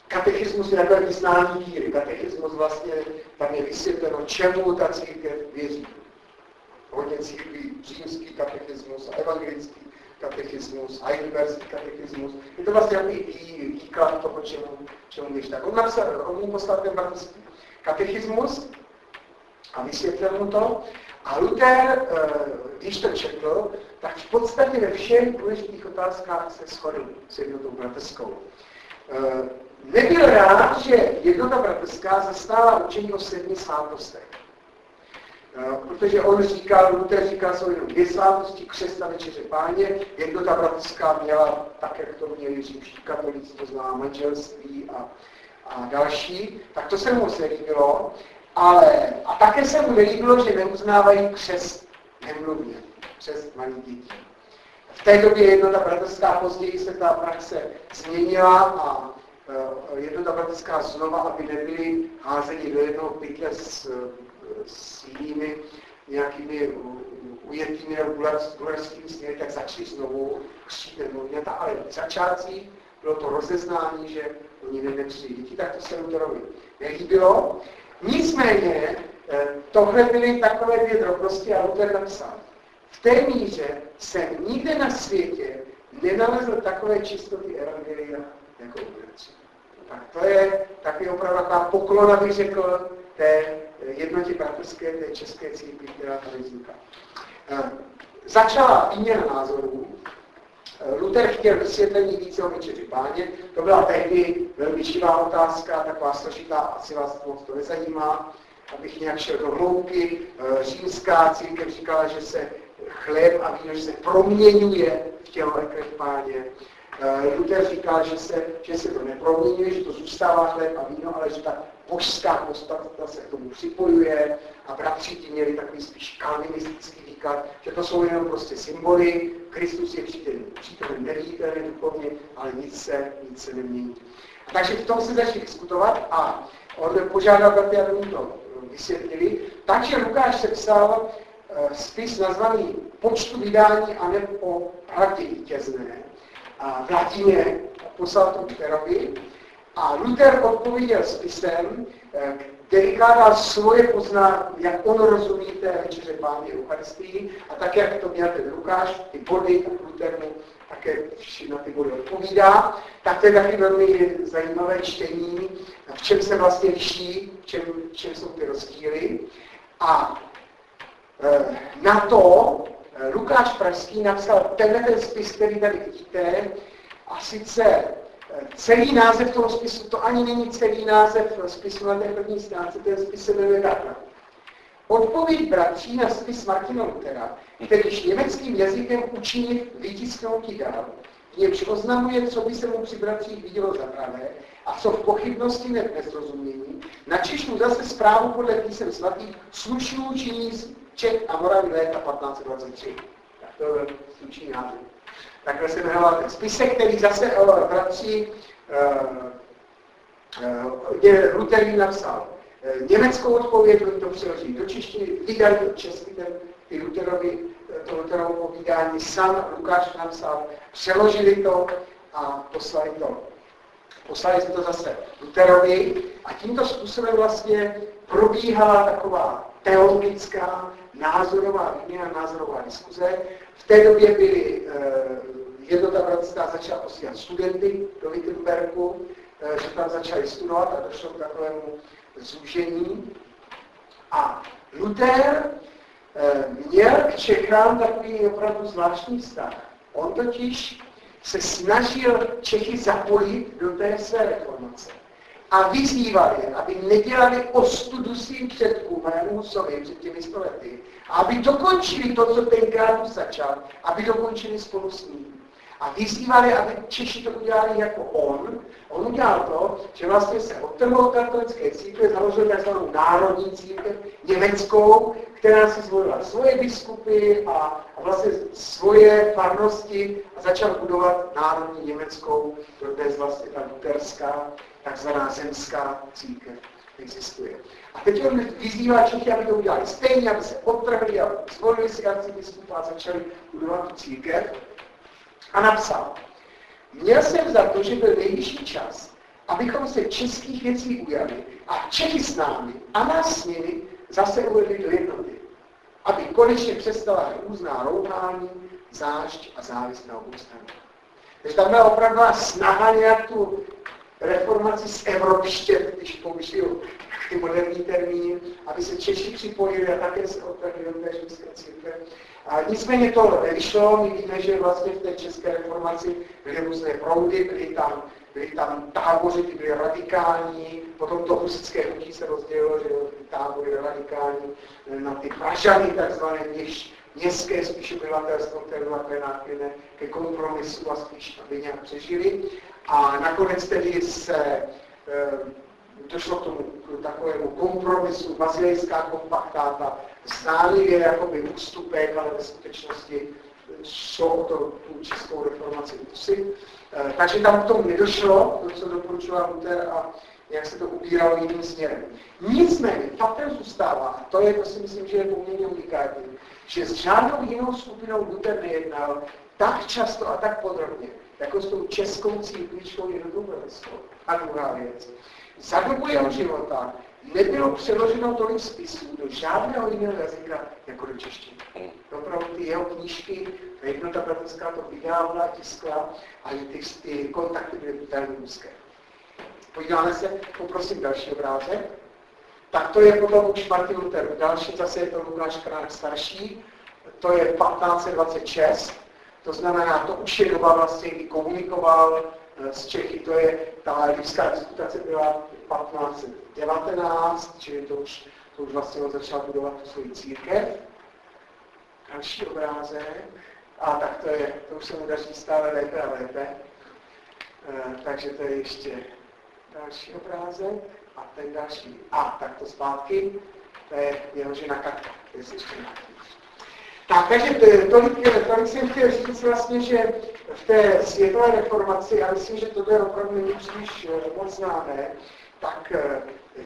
Katechismus je takové vyznání víry. Katechismus vlastně, tam je vysvětleno, čemu ta církev věří. Hodně církví, římský katechismus, evangelický katechismus, heidelberský katechismus. Je to vlastně nějaký výklad toho, čemu, čemu věří. Tak on napsal, on mu poslal katechismus a vysvětlil mu to. A Luther, eh, když to četl, tak v podstatě ve všech důležitých otázkách se shodl s jednotou bratrskou. Eh, nebyl rád, že jednota bratrská zastává učení o sedmi svátostech. Eh, protože on říkal, Luther říkal, jsou jenom dvě svátosti, křesta, večeře, páně. Jednota bratrská měla, tak jak to měli římští katolíci, to znamená manželství a a další, tak to se mu moc nelíbilo, ale a také se mu nelíbilo, že neuznávají křest nemluvně, křest malých dětí. V té době jednota bratrská později se ta praxe změnila a e, jednota bratrská znova, aby nebyli házeni do jednoho pytle s, s jinými nějakými ujetými nebo bulharskými směry, tak začali znovu křít nemluvněta, ale v začátcích bylo to rozeznání, že oni nepřijde děti, tak to se Lutherovi nelíbilo. Nicméně eh, tohle byly takové dvě drobnosti a Luther napsal. V té míře jsem nikde na světě nenalezl takové čistoty Evangelia jako u Tak to je taky opravdu taková poklona, bych řekl, té jednotě bratrské, té české církvi, která tady vzniká. Eh, začala výměna názorů, Luther chtěl vysvětlení více o večeři páně. To byla tehdy velmi živá otázka, taková složitá, asi vás moc to nezajímá, abych nějak šel do hloubky. Eh, římská církev říkala, že se chléb a víno, že se proměňuje v tělo krev páně. Eh, Luther říkal, že se, že se to neproměňuje, že to zůstává chléb a víno, ale že ta božská podstata se k tomu připojuje a bratři ti měli takový spíš kalvinistický výklad, že to jsou jenom prostě symboly, Kristus je přítomný, přítomen neviditelně duchovně, ale nic se, nic se nemění. A takže v tom se začali diskutovat a on požádal bratry, aby to vysvětlili. Takže Lukáš se psal uh, spis nazvaný počtu vydání a ne o pravdě vítězné. V latině poslal to Lutherovi. A Luther odpověděl spisem, eh, který kládá svoje poznání, jak on rozumí té večeře pány Eucharistii a tak, jak to měl ten Lukáš, ty body, tak Luther mu také na ty body odpovídá, tak to je taky velmi zajímavé čtení, v čem se vlastně liší, v čem, v čem jsou ty rozdíly. A e, na to Lukáš Pražský napsal tenhle ten spis, který tady vidíte, a sice celý název toho spisu, to ani není celý název spisu na té první stránce, ten spis se jmenuje takhle. Odpověď bratří na spis Martina Lutera, kterýž německým jazykem učiní vytisknoutí dál, v němž oznamuje, co by se mu při bratřích vidělo za pravé, a co v pochybnosti ne nezrozumění, načež mu zase zprávu podle písem svatých slušnou činí Čech a Moravy léta 1523. Tak to je slušný název takhle se jmenoval ten spisek, který zase o bratři kde Luther napsal eh, německou odpověď, oni to přeložili do češtiny, vydali to česky, ten, ty Lutherovi, eh, to Lutherovo povídání, sám Lukáš napsal, přeložili to a poslali to. Poslali jsme to zase Lutherovi a tímto způsobem vlastně probíhala taková teologická, názorová výměna, názorová diskuze. V té době byly eh, jednota bratská začala posílat studenty do Wittenbergu, eh, že tam začali studovat a došlo k takovému zúžení. A Luther eh, měl k Čechám takový opravdu zvláštní vztah. On totiž se snažil Čechy zapojit do té své reformace. A vyzýval je, aby nedělali ostudu svým předkům, Husovi před těmi stolety, a aby dokončili to, co tenkrát začal, aby dokončili spolu s ním a vyzývali, aby Češi to udělali jako on. On udělal to, že vlastně se odtrhl od katolické církve, založil tzv. národní církev německou, která si zvolila svoje biskupy a, a vlastně svoje farnosti a začal budovat národní německou, to dnes vlastně ta luterská, takzvaná zemská církev existuje. A teď on vyzývá Čechy, aby to udělali stejně, aby se odtrhli a zvolili si arcibiskupa a začali budovat tu církev a napsal, měl jsem za to, že byl nejvyšší čas, abychom se českých věcí ujali a Čechy s námi a nás s nimi zase uvedli do jednoty. Aby konečně přestala různá rouhání, zášť a závist na obou stranách. Takže tam byla opravdu snaha nějak tu reformaci z Evropště, když použiju ty moderní termíny, aby se Češi připojili a také se odtrhli do té římské církve. A nicméně to nevyšlo, my víme, že vlastně v té české reformaci byly různé proudy, byly tam, byly tam táboři, ty byly radikální, potom to husické hnutí se rozdělilo, že ty tábory radikální na ty pražany takzvané měš, městské spíš obyvatelstvo, které bylo ke kompromisu a spíš, aby nějak přežili. A nakonec tedy se došlo k tomu k takovému kompromisu, bazilejská kompaktáta, zdánlivě jakoby ústupek, ale ve skutečnosti šlo o to, tu českou reformaci udusit. Takže tam k tomu nedošlo, to, co doporučoval Luther a jak se to ubíralo jiným směrem. Nicméně, faktem zůstává, a to je, to si myslím, že je poměrně unikátní, že s žádnou jinou skupinou Luther nejednal tak často a tak podrobně, jako s tou českou církvičkou jednotlivenskou. A druhá věc. Za dobu jeho života nebylo přeloženo tolik spisů do žádného jiného jazyka jako do češtiny. Opravdu ty jeho knížky, ta jednota bratrská to vydávala, tiskla a ty, ty kontakty byly velmi úzké. Podíváme se, poprosím další obrázek. Tak to je potom už Martin Luther. Další zase je to Lukáš Krák starší. To je 1526. To znamená, to už je doba vlastně, kdy komunikoval eh, s Čechy. To je, ta lidská disputace byla 1519, čili to už, to už vlastně on začal budovat tu svoji církev. Další obrázek. A tak to je, to už se mu daří stále lépe a lépe. E, takže to je ještě další obrázek a ten další. A, tak to zpátky, to je jeho žena Katka, jestli ještě nějaký. Tak, takže tolik, tolik jsem chtěl říct vlastně, že v té světové reformaci, já myslím, že to je opravdu není příliš eh, moc známé, tak eh,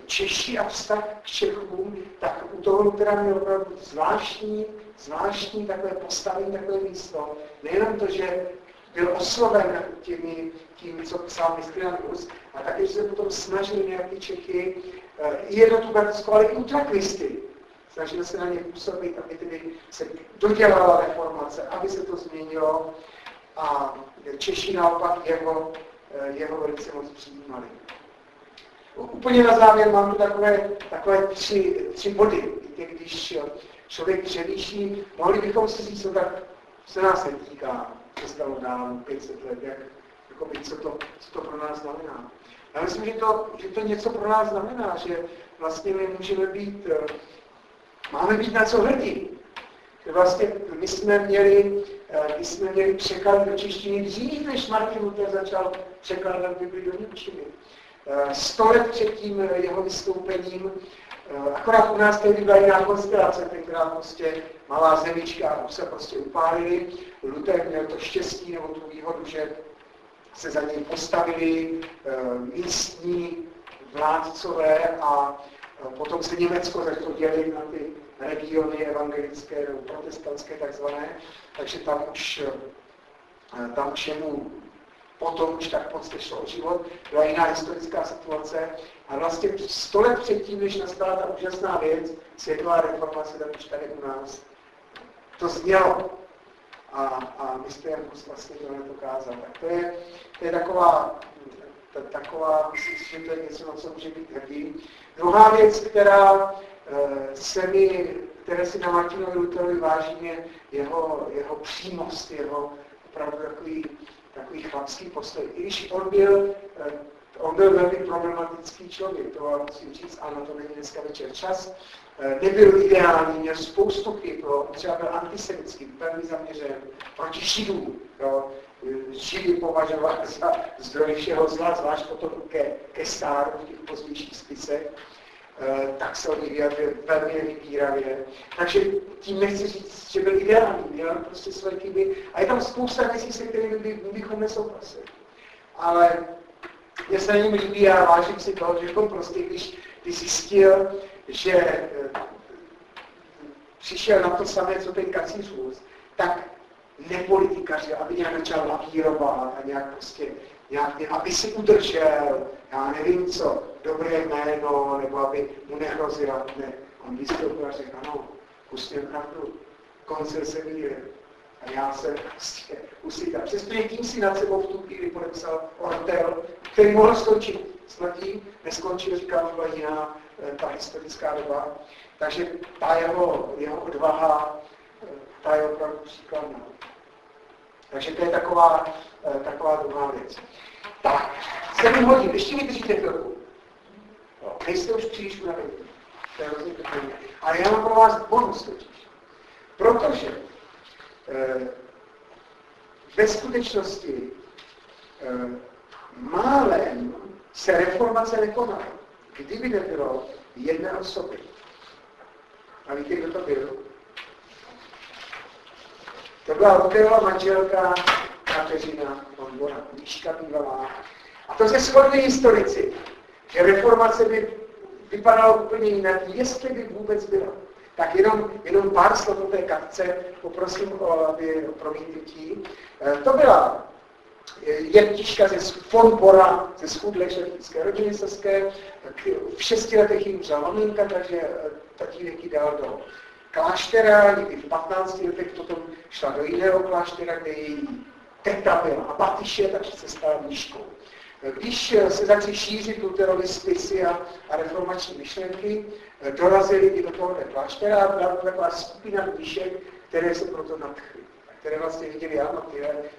Češi a vztah k Čechům, tak u toho Lutera měl opravdu zvláštní, zvláštní takové postavení, takové místo. Nejenom to, že byl osloven těmi, tím, co psal Mistrianus, a také, že se potom snažili nějaké Čechy, eh, i jednotu Bertskou, ale i utraklisty. Snažili se na ně působit, aby tedy se dodělala reformace, aby se to změnilo a Češi naopak jeho, eh, jeho velice moc přijímali. Úplně na závěr mám tu takové, takové tři, tři body. Víte, když člověk přemýšlí, mohli bychom si říct, co tak se nás netýká se stalo dál 500 let, jak, jakoby, co, to, co to pro nás znamená. Já myslím, že to, že to něco pro nás znamená, že vlastně my můžeme být, eh, máme být na co hrdí. Vlastně my jsme měli, eh, my jsme měli překlad do češtiny dřív, než Martin Luther začal překládat Bibli do Němčiny. Eh, sto let před tím jeho vystoupením Eh, akorát u nás tehdy byla jiná konspirace, tenkrát prostě malá zemička a už se prostě upálili. Luther měl to štěstí nebo tu výhodu, že se za něj postavili místní vládcové a potom se Německo začalo dělit na ty regiony evangelické nebo protestantské takzvané, takže tam už, tam už jemu potom už tak moc šlo o život, byla jiná historická situace a vlastně sto let předtím, než nastala ta úžasná věc, světová reformace, tak už tady u nás, to znělo. A, a mistr Jankus vlastně to nedokázal. Tak to je, to je taková, ta, taková, myslím že to je něco, na co může být hrdý. Druhá věc, která e, se mi, které si na Martinovi Lutherovi vážím, je jeho, jeho přímost, jeho opravdu takový takový chlapský postoj. I když on byl, eh, on byl velmi problematický člověk, to vám musím říct, ano, to není dneska večer čas, eh, nebyl ideální, měl spoustu chyb, třeba byl antisemický, velmi zaměřen proti židům. Židy považoval za zdroj všeho zla, zvlášť potom ke, ke stáru v těch pozdějších spisech. Eh, tak se oni vyjadřuje velmi vybíravě. Takže tím nechci říct, že byl ideální, měl prostě své chyby. A je tam spousta věcí, se kterými by, bychom nesouhlasili. Ale mě se na něm líbí a vážím si toho, že on prostě, když, když zjistil, že e, přišel na to samé, co ten kacíř tak nepolitikařil, aby nějak začal lavírovat a nějak prostě, nějak, aby si udržel, já nevím co, dobré jméno, nebo aby mu nehrozila. Ne, on vystoupil a řekl, ano, pustím pravdu, koncil se míře. A já se prostě usítal. Přestože tím si nad sebou v tu chvíli podepsal Ortel, který mohl skončit smrtí, neskončil, říkám, byla jiná eh, ta historická doba. Takže ta jeho, jeho odvaha, eh, ta je opravdu příkladná. Takže to je taková, eh, taková druhá věc. Tak, sedm hodin, ještě mi držíte chvilku. No, nejste už příliš unavení. To je hrozně Ale já mám pro vás bonus totiž. Protože e, ve skutečnosti e, málem se reformace nekonala. Kdyby nebylo jedné osoby. A víte, kdo to byl? To byla Lukerova manželka Kateřina Ondora, knížka bývalá. A to se shodli historici, že reformace by vypadala úplně jinak, jestli by vůbec byla. Tak jenom, jenom pár slov o té kapce, poprosím o, aby, o promítnutí. E, to byla jeptiška ze von Bora, ze schudlé šlechtické rodiny saské. V šesti letech jim umřela maminka, takže e, tatínek ji dal do kláštera, někdy v 15 letech potom šla do jiného kláštera, kde její teta byla abatyše, takže se stala mnížkou. Když se začaly šířit Lutherovy spisy a, a reformační myšlenky, dorazili i do tohoto kláštera a byla taková skupina mníšek, které se proto nadchly. Které vlastně viděli, ano,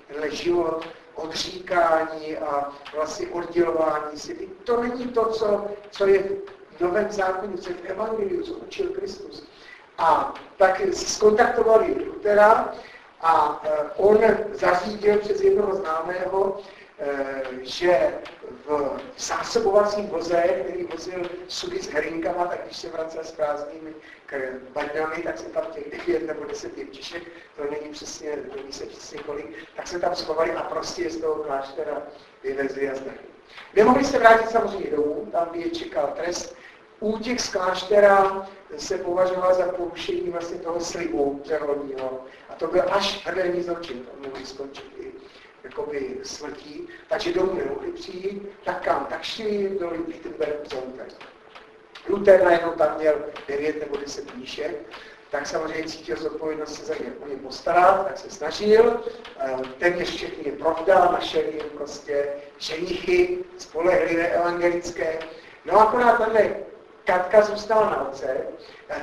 tyhle, život, odříkání a vlastně oddělování si. To není to, co, co je v Novém zákonu, co je v Evangeliu, co učil Kristus. A tak skontaktovali Lutera a e, on zařídil přes jednoho známého, e, že v zásobovacím voze, který vozil sudy s herinkama, tak když se vracel s prázdnými baňami, tak se tam těch 9 nebo 10 děvčišek, to není přesně, neví se přesně kolik, tak se tam schovali a prostě je z toho kláštera vyvezli a zdali. Nemohli se vrátit samozřejmě domů, tam by je čekal trest. Útěk z kláštera se považoval za porušení vlastně toho slibu řeholního. A to byl až hrdelní zločin, to mohli skončit i jakoby smrtí, takže domů nemohli přijít, tak kam, tak šli do Wittenberg Zonte. Luther najednou tam měl 9 nebo 10 mníšek, tak samozřejmě cítil zodpovědnost se za ně o ně postarat, tak se snažil, eh, téměř všechny je provdal, našel jim prostě ženichy, spolehlivé evangelické. No akorát tenhle Katka zůstala na oce,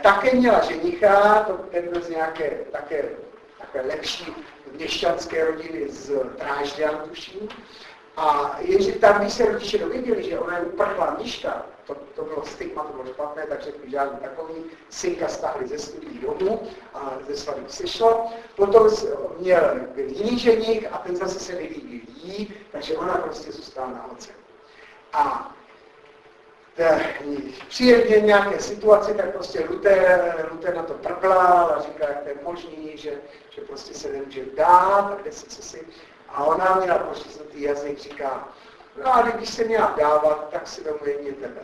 také měla ženicha, to ten z nějaké také, také lepší měšťanské rodiny z Drážďan, tuším. A jenže tam, když se rodiče dověděli, že ona je uprchlá mniška, to, to bylo stigma, to bylo špatné, takže žádný takový, synka stáhli ze studií domů a ze svatý sešlo. Potom měl jiný ženich a ten zase se nelíbil jí, takže ona prostě zůstala na oce. A přijde nějaké situaci, tak prostě Luther, Luther na to prblal a říká, jak to je možný, že, že prostě se nemůže dát, a kde se co si... A ona měla prostě ty jazyk, říká, no a když se měla dávat, tak si domů jedně tebe.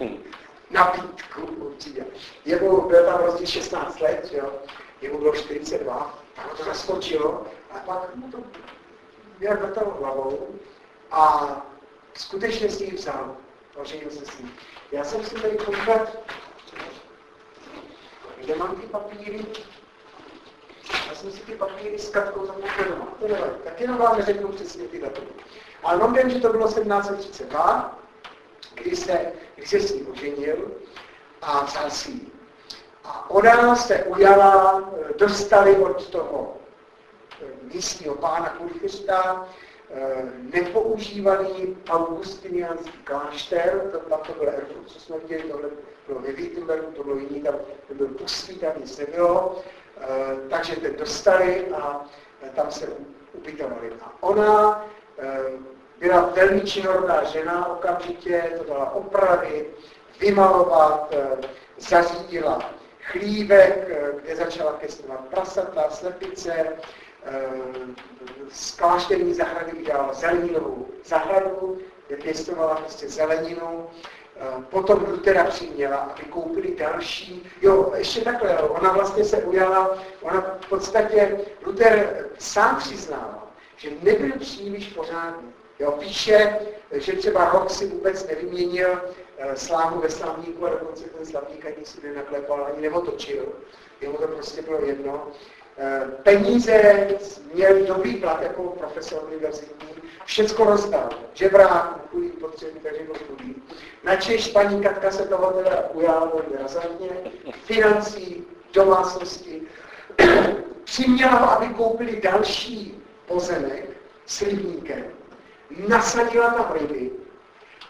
Hmm. Nabídku určitě. Jemu byl tam prostě 16 let, jo? jemu bylo 42, tak ho to zaskočilo a pak mu to měl vrtal hlavou a skutečně s ním vzal Oženil se s ním. Já jsem si tady koukat, kde mám ty papíry. Já jsem si ty papíry s Katkou doma. To nevadí. Tak jenom vám neřeknu přesně ty datumy. Ale mám vím, že to bylo 1732, kdy se, kdy se s ním oženil a vzal si A ona se ujala, dostali od toho místního pána Eh, nepoužívaný augustinianský klášter, to, tam to byl Erfurt, co jsme viděli, tohle bylo ve Wittenbergu, to bylo jiný, tam to byl pustý, tam nic nebylo, eh, takže ten dostali a eh, tam se ubytovali. A ona byla velmi činorodá žena okamžitě, to dala opravit, vymalovat, zařídila chlívek, kde začala pěstovat prasata, slepice, z zahrady udělala zeleninovou zahradu, kde pěstovala prostě zeleninu, eh, potom Lutera přiměla, aby koupili další. Jo, ještě takhle, ona vlastně se ujala, ona v podstatě, Luther sám přiznával, že nebyl příliš pořádný. Jo, píše, že třeba rok si vůbec nevyměnil eh, slámu ve slavníku a dokonce ten slavník ani si nenaklepal, ani neotočil. Jemu to prostě bylo jedno. Eh, peníze, měl dobrý plat jako profesor univerzitní, všecko rozdal. Žebrák, chudý potřebný veřejnou chudý. Načež paní Katka se toho teda ujala velmi razantně, financí, domácnosti, přiměla ho, aby koupili další pozemek s rybníkem, nasadila tam ryby,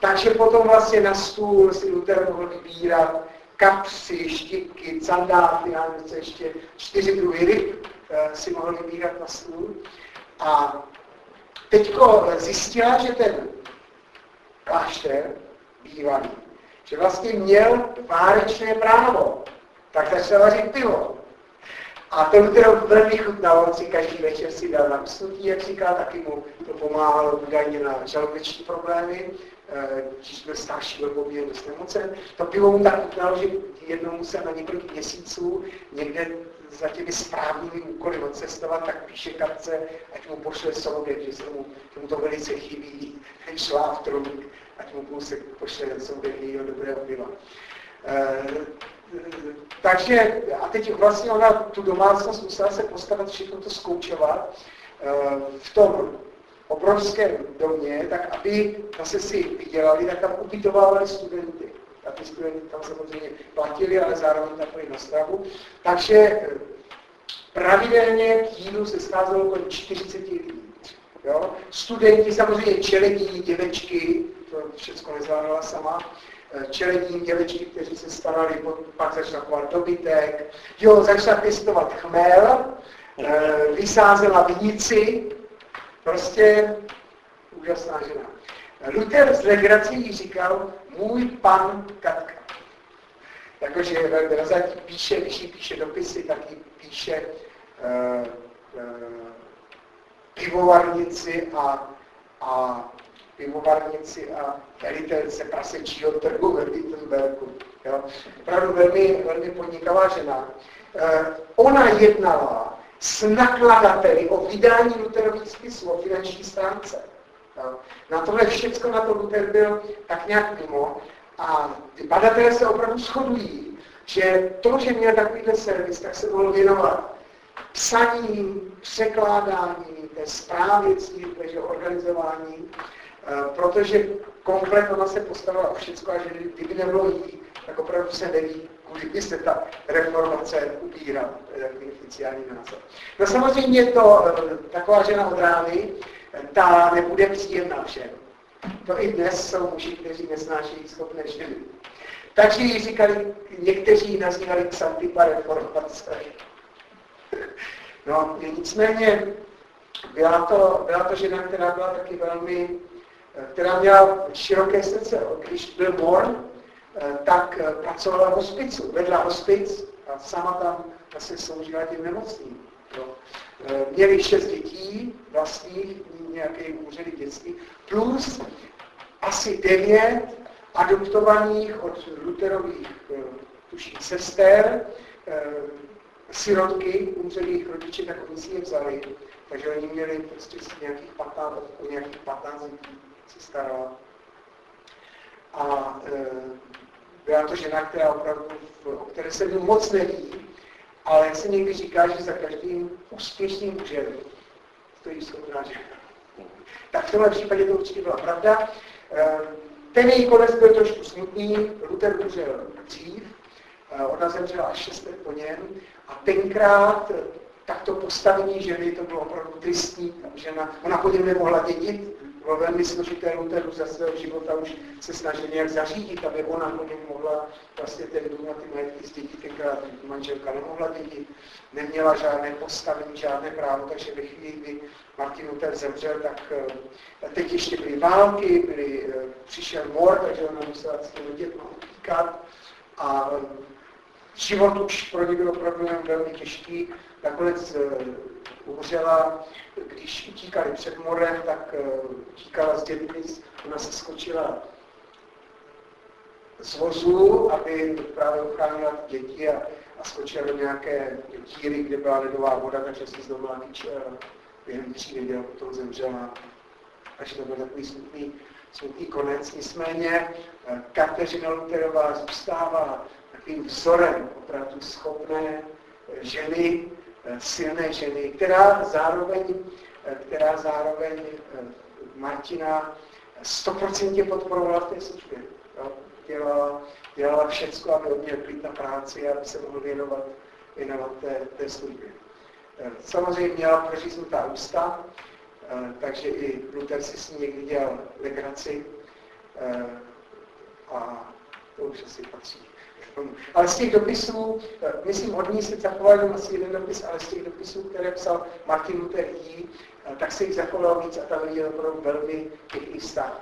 takže potom vlastně na stůl si Luther mohl vybírat kapsy, štiky, candáty, já nevím, ještě čtyři druhy ryb eh, si mohl vybírat na stůl. A teďko zjistila, že ten klášter bývalý, že vlastně měl válečné právo, tak začal vařit pivo. A to Luther velmi chutnalo, on si každý večer si dal na usnutí, jak říká, taky mu to pomáhalo údajně na žaludeční problémy, eh, když byl starší, byl poměrně dost nemocen. To pivo mu tak chutnalo, že jednou musel na několik měsíců někde za těmi správnými úkoly odcestovat, tak píše kapce, ať mu pošle soudek, že se mu, že mu to velice chybí, ten šláv trubík, ať mu se pošle soudek jejího dobrého piva. Takže, a teď vlastně ona tu domácnost musela se postavit, všechno to zkoučovat e, v tom obrovském domě, tak aby zase si vydělali, tak tam ubytovávali studenty a ty studenti tam samozřejmě platili, ale zároveň tam byli na stravu. Takže eh, pravidelně k jídlu se scházelo kolem 40 lidí. Jo? Studenti, samozřejmě čeledí, děvečky, to všechno nezvládala sama, čeledí, děvečky, kteří se starali, pak začala chovat dobytek, jo, začala pěstovat chmel, eh, vysázela vinici, prostě úžasná žena. Luther z legrací říkal, můj pan Katka. Jakože Razatí píše, když jí píše dopisy, tak jí píše uh, uh, pivovarnici a, a pivovarnici a velitelce prasečího trhu ve Wittenbergu. Jo. Opravdu velmi, velmi podnikavá žena. Uh, ona jednala s nakladateli o vydání Lutherových spisů, o finanční stránce. Na tohle všechno na to Luther byl tak nějak mimo. A ty badatelé se opravdu shodují, že to, že měl takovýhle servis, tak se mohl věnovat psaní, překládání, té zprávě církve, že organizování, eh, protože komplet ona se postavila o všechno a že kdyby nebylo jí, tak opravdu se neví, kudy by se ta reformace ubírala. To je takový oficiální názor. No samozřejmě to eh, taková žena od rány, ta nebude příjemná všem. To i dnes jsou muži, kteří nesnášejí schopné ženy. Takže ji říkali, někteří nazývali Xantipa reformace. No, nicméně byla to, byla to žena, která byla taky velmi, která měla široké srdce. Když byl mor, tak pracovala v hospicu, vedla hospic a sama tam vlastně sloužila těm nemocným. Měli šest dětí vlastních, nějaké úřady dětství, plus asi devět adoptovaných od Lutherových eh, tuším sester, eh, sirotky, umřelých rodiče, tak oni si je vzali. Takže oni měli prostě nějakých 15, o nějakých 15 dětí se starala. A e, byla to žena, která opravdu, o které se mi moc neví, ale jak se někdy říká, že za každým úspěšným mužem stojí schopná žena. Tak v tomhle případě to určitě byla pravda. Eh, ten její konec byl trošku smutný, Luther umřel dřív, eh, ona zemřela až 6 let po něm a tenkrát takto postavení ženy, to bylo opravdu tristní, žena, ona po něm nemohla dědit, bylo velmi složité Lutheru za svého života už se snažil nějak zařídit, aby ona něm mohla vlastně ten dům a ty majetky zdědit, tenkrát manželka nemohla dědit, neměla žádné postavení, žádné právo, takže ve chvíli, kdy Martin Luther zemřel, tak eh, teď ještě byly války, byly, eh, přišel mor, takže ona musela s těmi dětmi utíkat a eh, život už pro ně byl opravdu velmi těžký. Nakonec umřela, když utíkali před morem, tak utíkala z dětnic, ona se skočila z vozu, aby právě ochránila děti a, a skočila do nějaké díry, kde byla ledová voda, takže se zdomila tyčela během tří neděl potom zemřela, až to byl takový smutný, smutný konec. Nicméně eh, Kateřina Luterová zůstává takovým vzorem opravdu schopné eh, ženy, eh, silné ženy, která zároveň, která zároveň Martina stoprocentně podporovala v té službě. Dělala, dělala všecko, aby on měl klid na práci a aby se mohl věnovat, věnovat té, té službě. Samozřejmě měla proříznutá ústa, eh, takže i Luther si s ní někdy dělal legraci eh, a to už asi patří. Ale z těch dopisů, eh, myslím, od ní se zachoval jenom asi jeden dopis, ale z těch dopisů, které psal Martin Luther jí, tak se jich zachovalo víc a tam je opravdu velmi pěkný vztah.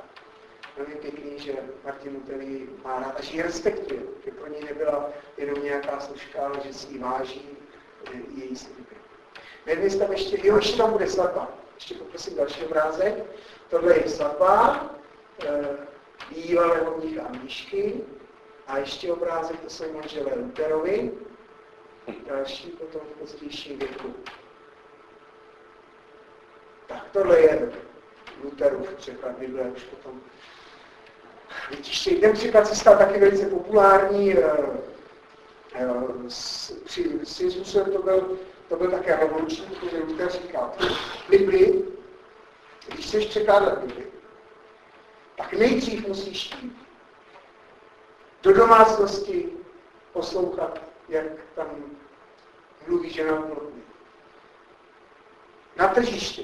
velmi pěkný, že Martin Luther má rád a že ji respektuje, že pro něj nebyla jenom nějaká služka, ale že si ji váží její služby. Nevím, tam ještě, jo, ještě tam bude svatba. Ještě poprosím další obrázek. Tohle je svatba e, bývalého mnicha a mnišky. A ještě obrázek, to jsou manželé Lutherovi. Další potom v pozdějším věku. Tak tohle je Lutherův překlad Bible, už potom vytištějí. Ten překlad se stal taky velice populární. E, e, při způsobem to byl, to byl také revoluční, protože Luther říkal, Bibli, když chceš překládat Bibli, tak nejdřív musíš jít do domácnosti poslouchat, jak tam mluví žena v Na tržiště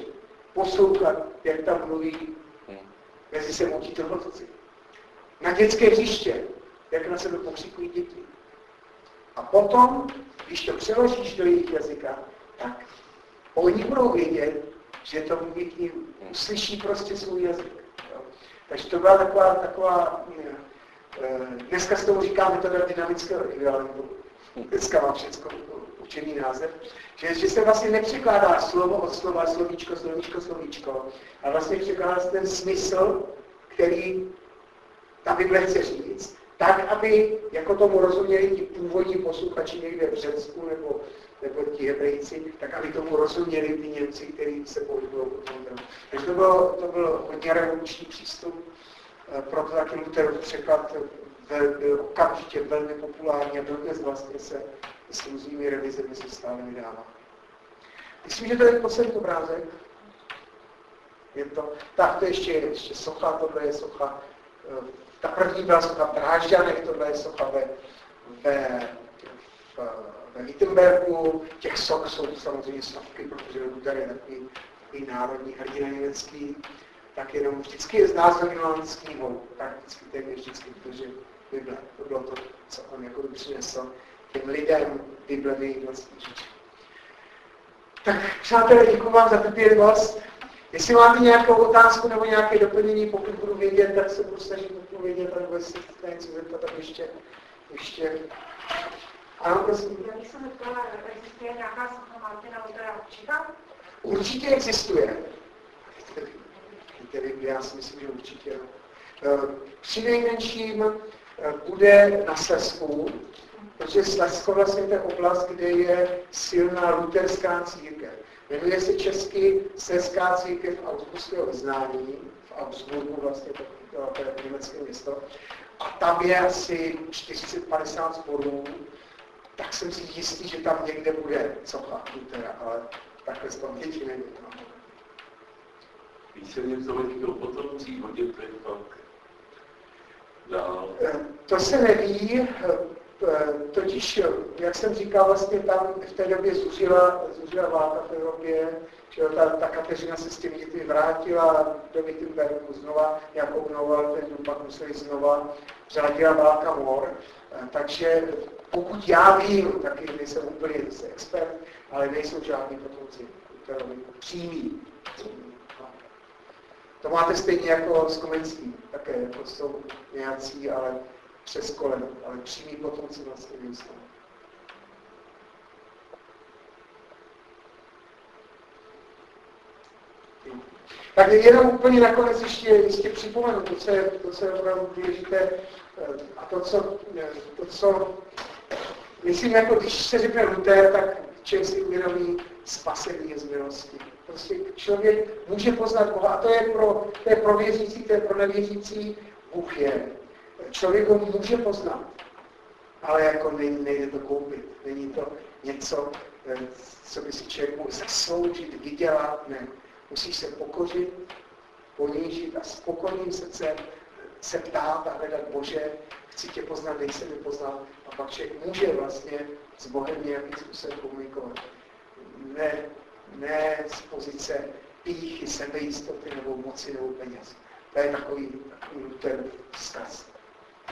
poslouchat, jak tam mluví mezi sebou ti trhotovci. Na dětské hřiště, jak na sebe pokřikují děti. A potom, když to přeložíš do jejich jazyka, tak oni budou vědět, že to mluví k ním, uslyší prostě svůj jazyk. Jo. Takže to byla taková, taková eh, dneska s tomu říkáme to dynamického ekvivalentu. Dneska mám všechno učený název. Že, že se vlastně nepřekládá slovo od slova, slovíčko, slovíčko, slovíčko, a vlastně překládá se ten smysl, který ta Bible chce říct, tak, aby jako tomu rozuměli ti původní posluchači někde v Řecku nebo, nebo ti hebrejci, tak aby tomu rozuměli ty Němci, kteří se pohybují Takže to bylo, to bylo hodně revoluční přístup, eh, proto taky Lutherův překlad byl okamžitě velmi populární a dodnes vlastně se s různými revizemi se stále vydává. Myslím, že to je poslední obrázek. Je to, tak to ještě, ještě socha, tohle je socha eh, ta první byla socha v Drážďanech, tohle je socha ve, ve, ve Wittenbergu. Těch sok jsou samozřejmě stovky, protože Luther je takový, takový národní hrdina německý. Tak jenom vždycky je znázorňován s knihou, prakticky téměř vždycky, protože Bible, to bylo to, co on jako přinesl těm lidem Bible v jejich vlastní řeči. Tak přátelé, děkuji vám za trpělivost. Jestli máte nějakou otázku nebo nějaké doplnění, pokud budu vědět, tak se budu snažit odpovědět, nebo jestli chcete něco zeptat, tak ještě, ještě. Ano, prosím. Já bych se zeptala, existuje nějaká Martina Luthera Číka? Určitě existuje. Tedy já si myslím, že určitě. Eh, při nejmenším eh, bude na Slesku, protože Slesko vlastně je oblast, kde je silná luterská církev. Jmenuje se česky Sleská církev Augsburského vyznání, v Augsburgu vlastně to, to, to je německé město, a tam je asi 450 sporů, tak jsem si jistý, že tam někde bude cocha Lutera, ale takhle z paměti nevím. Víš se něco o potomcích, o dětech, pak dál? Eh, to se neví, Eh, totiž, jak jsem říkal, vlastně tam v té době zuřila, zuřila válka v Evropě, že ta, ta Kateřina se s těmi dětmi vrátila do Wittenbergu znova, jako obnovoval ten dům, pak museli znova, řádila válka mor. Eh, takže pokud já vím, taky nejsem úplně expert, ale nejsou žádní potomci přímí. To máte stejně jako s Komenským, také jako jsou nějací, ale přes koleno, ale přímý potomci vlastně nejsou. Tak jenom úplně nakonec ještě, ještě připomenu, to, co je, to, co je opravdu důležité, eh, a to, co, eh, to, co myslím, jako když se řekne Luther, tak člověk si uvědomí spasení z milosti. Prostě člověk může poznat Boha a to je pro, to je pro věřící, to je pro nevěřící, Bůh je člověk ho může poznat, ale jako nejde, nejde to koupit. Není to něco, eh, co by si člověk mohl zasloužit, vydělat, ne. Musíš se pokořit, ponížit a spokojným srdcem se ptát a hledat Bože, chci tě poznat, nejsem mi poznat. A pak člověk může vlastně s Bohem nějakým způsobem komunikovat. Ne, ne z pozice píchy, sebejistoty nebo moci nebo peněz. To je takový, takový ten vzkaz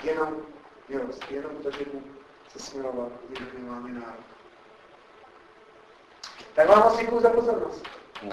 jenom milost, jenom to, že mu se smiloval, jediný máme národ. Tak vám moc děkuji za pozornost. No.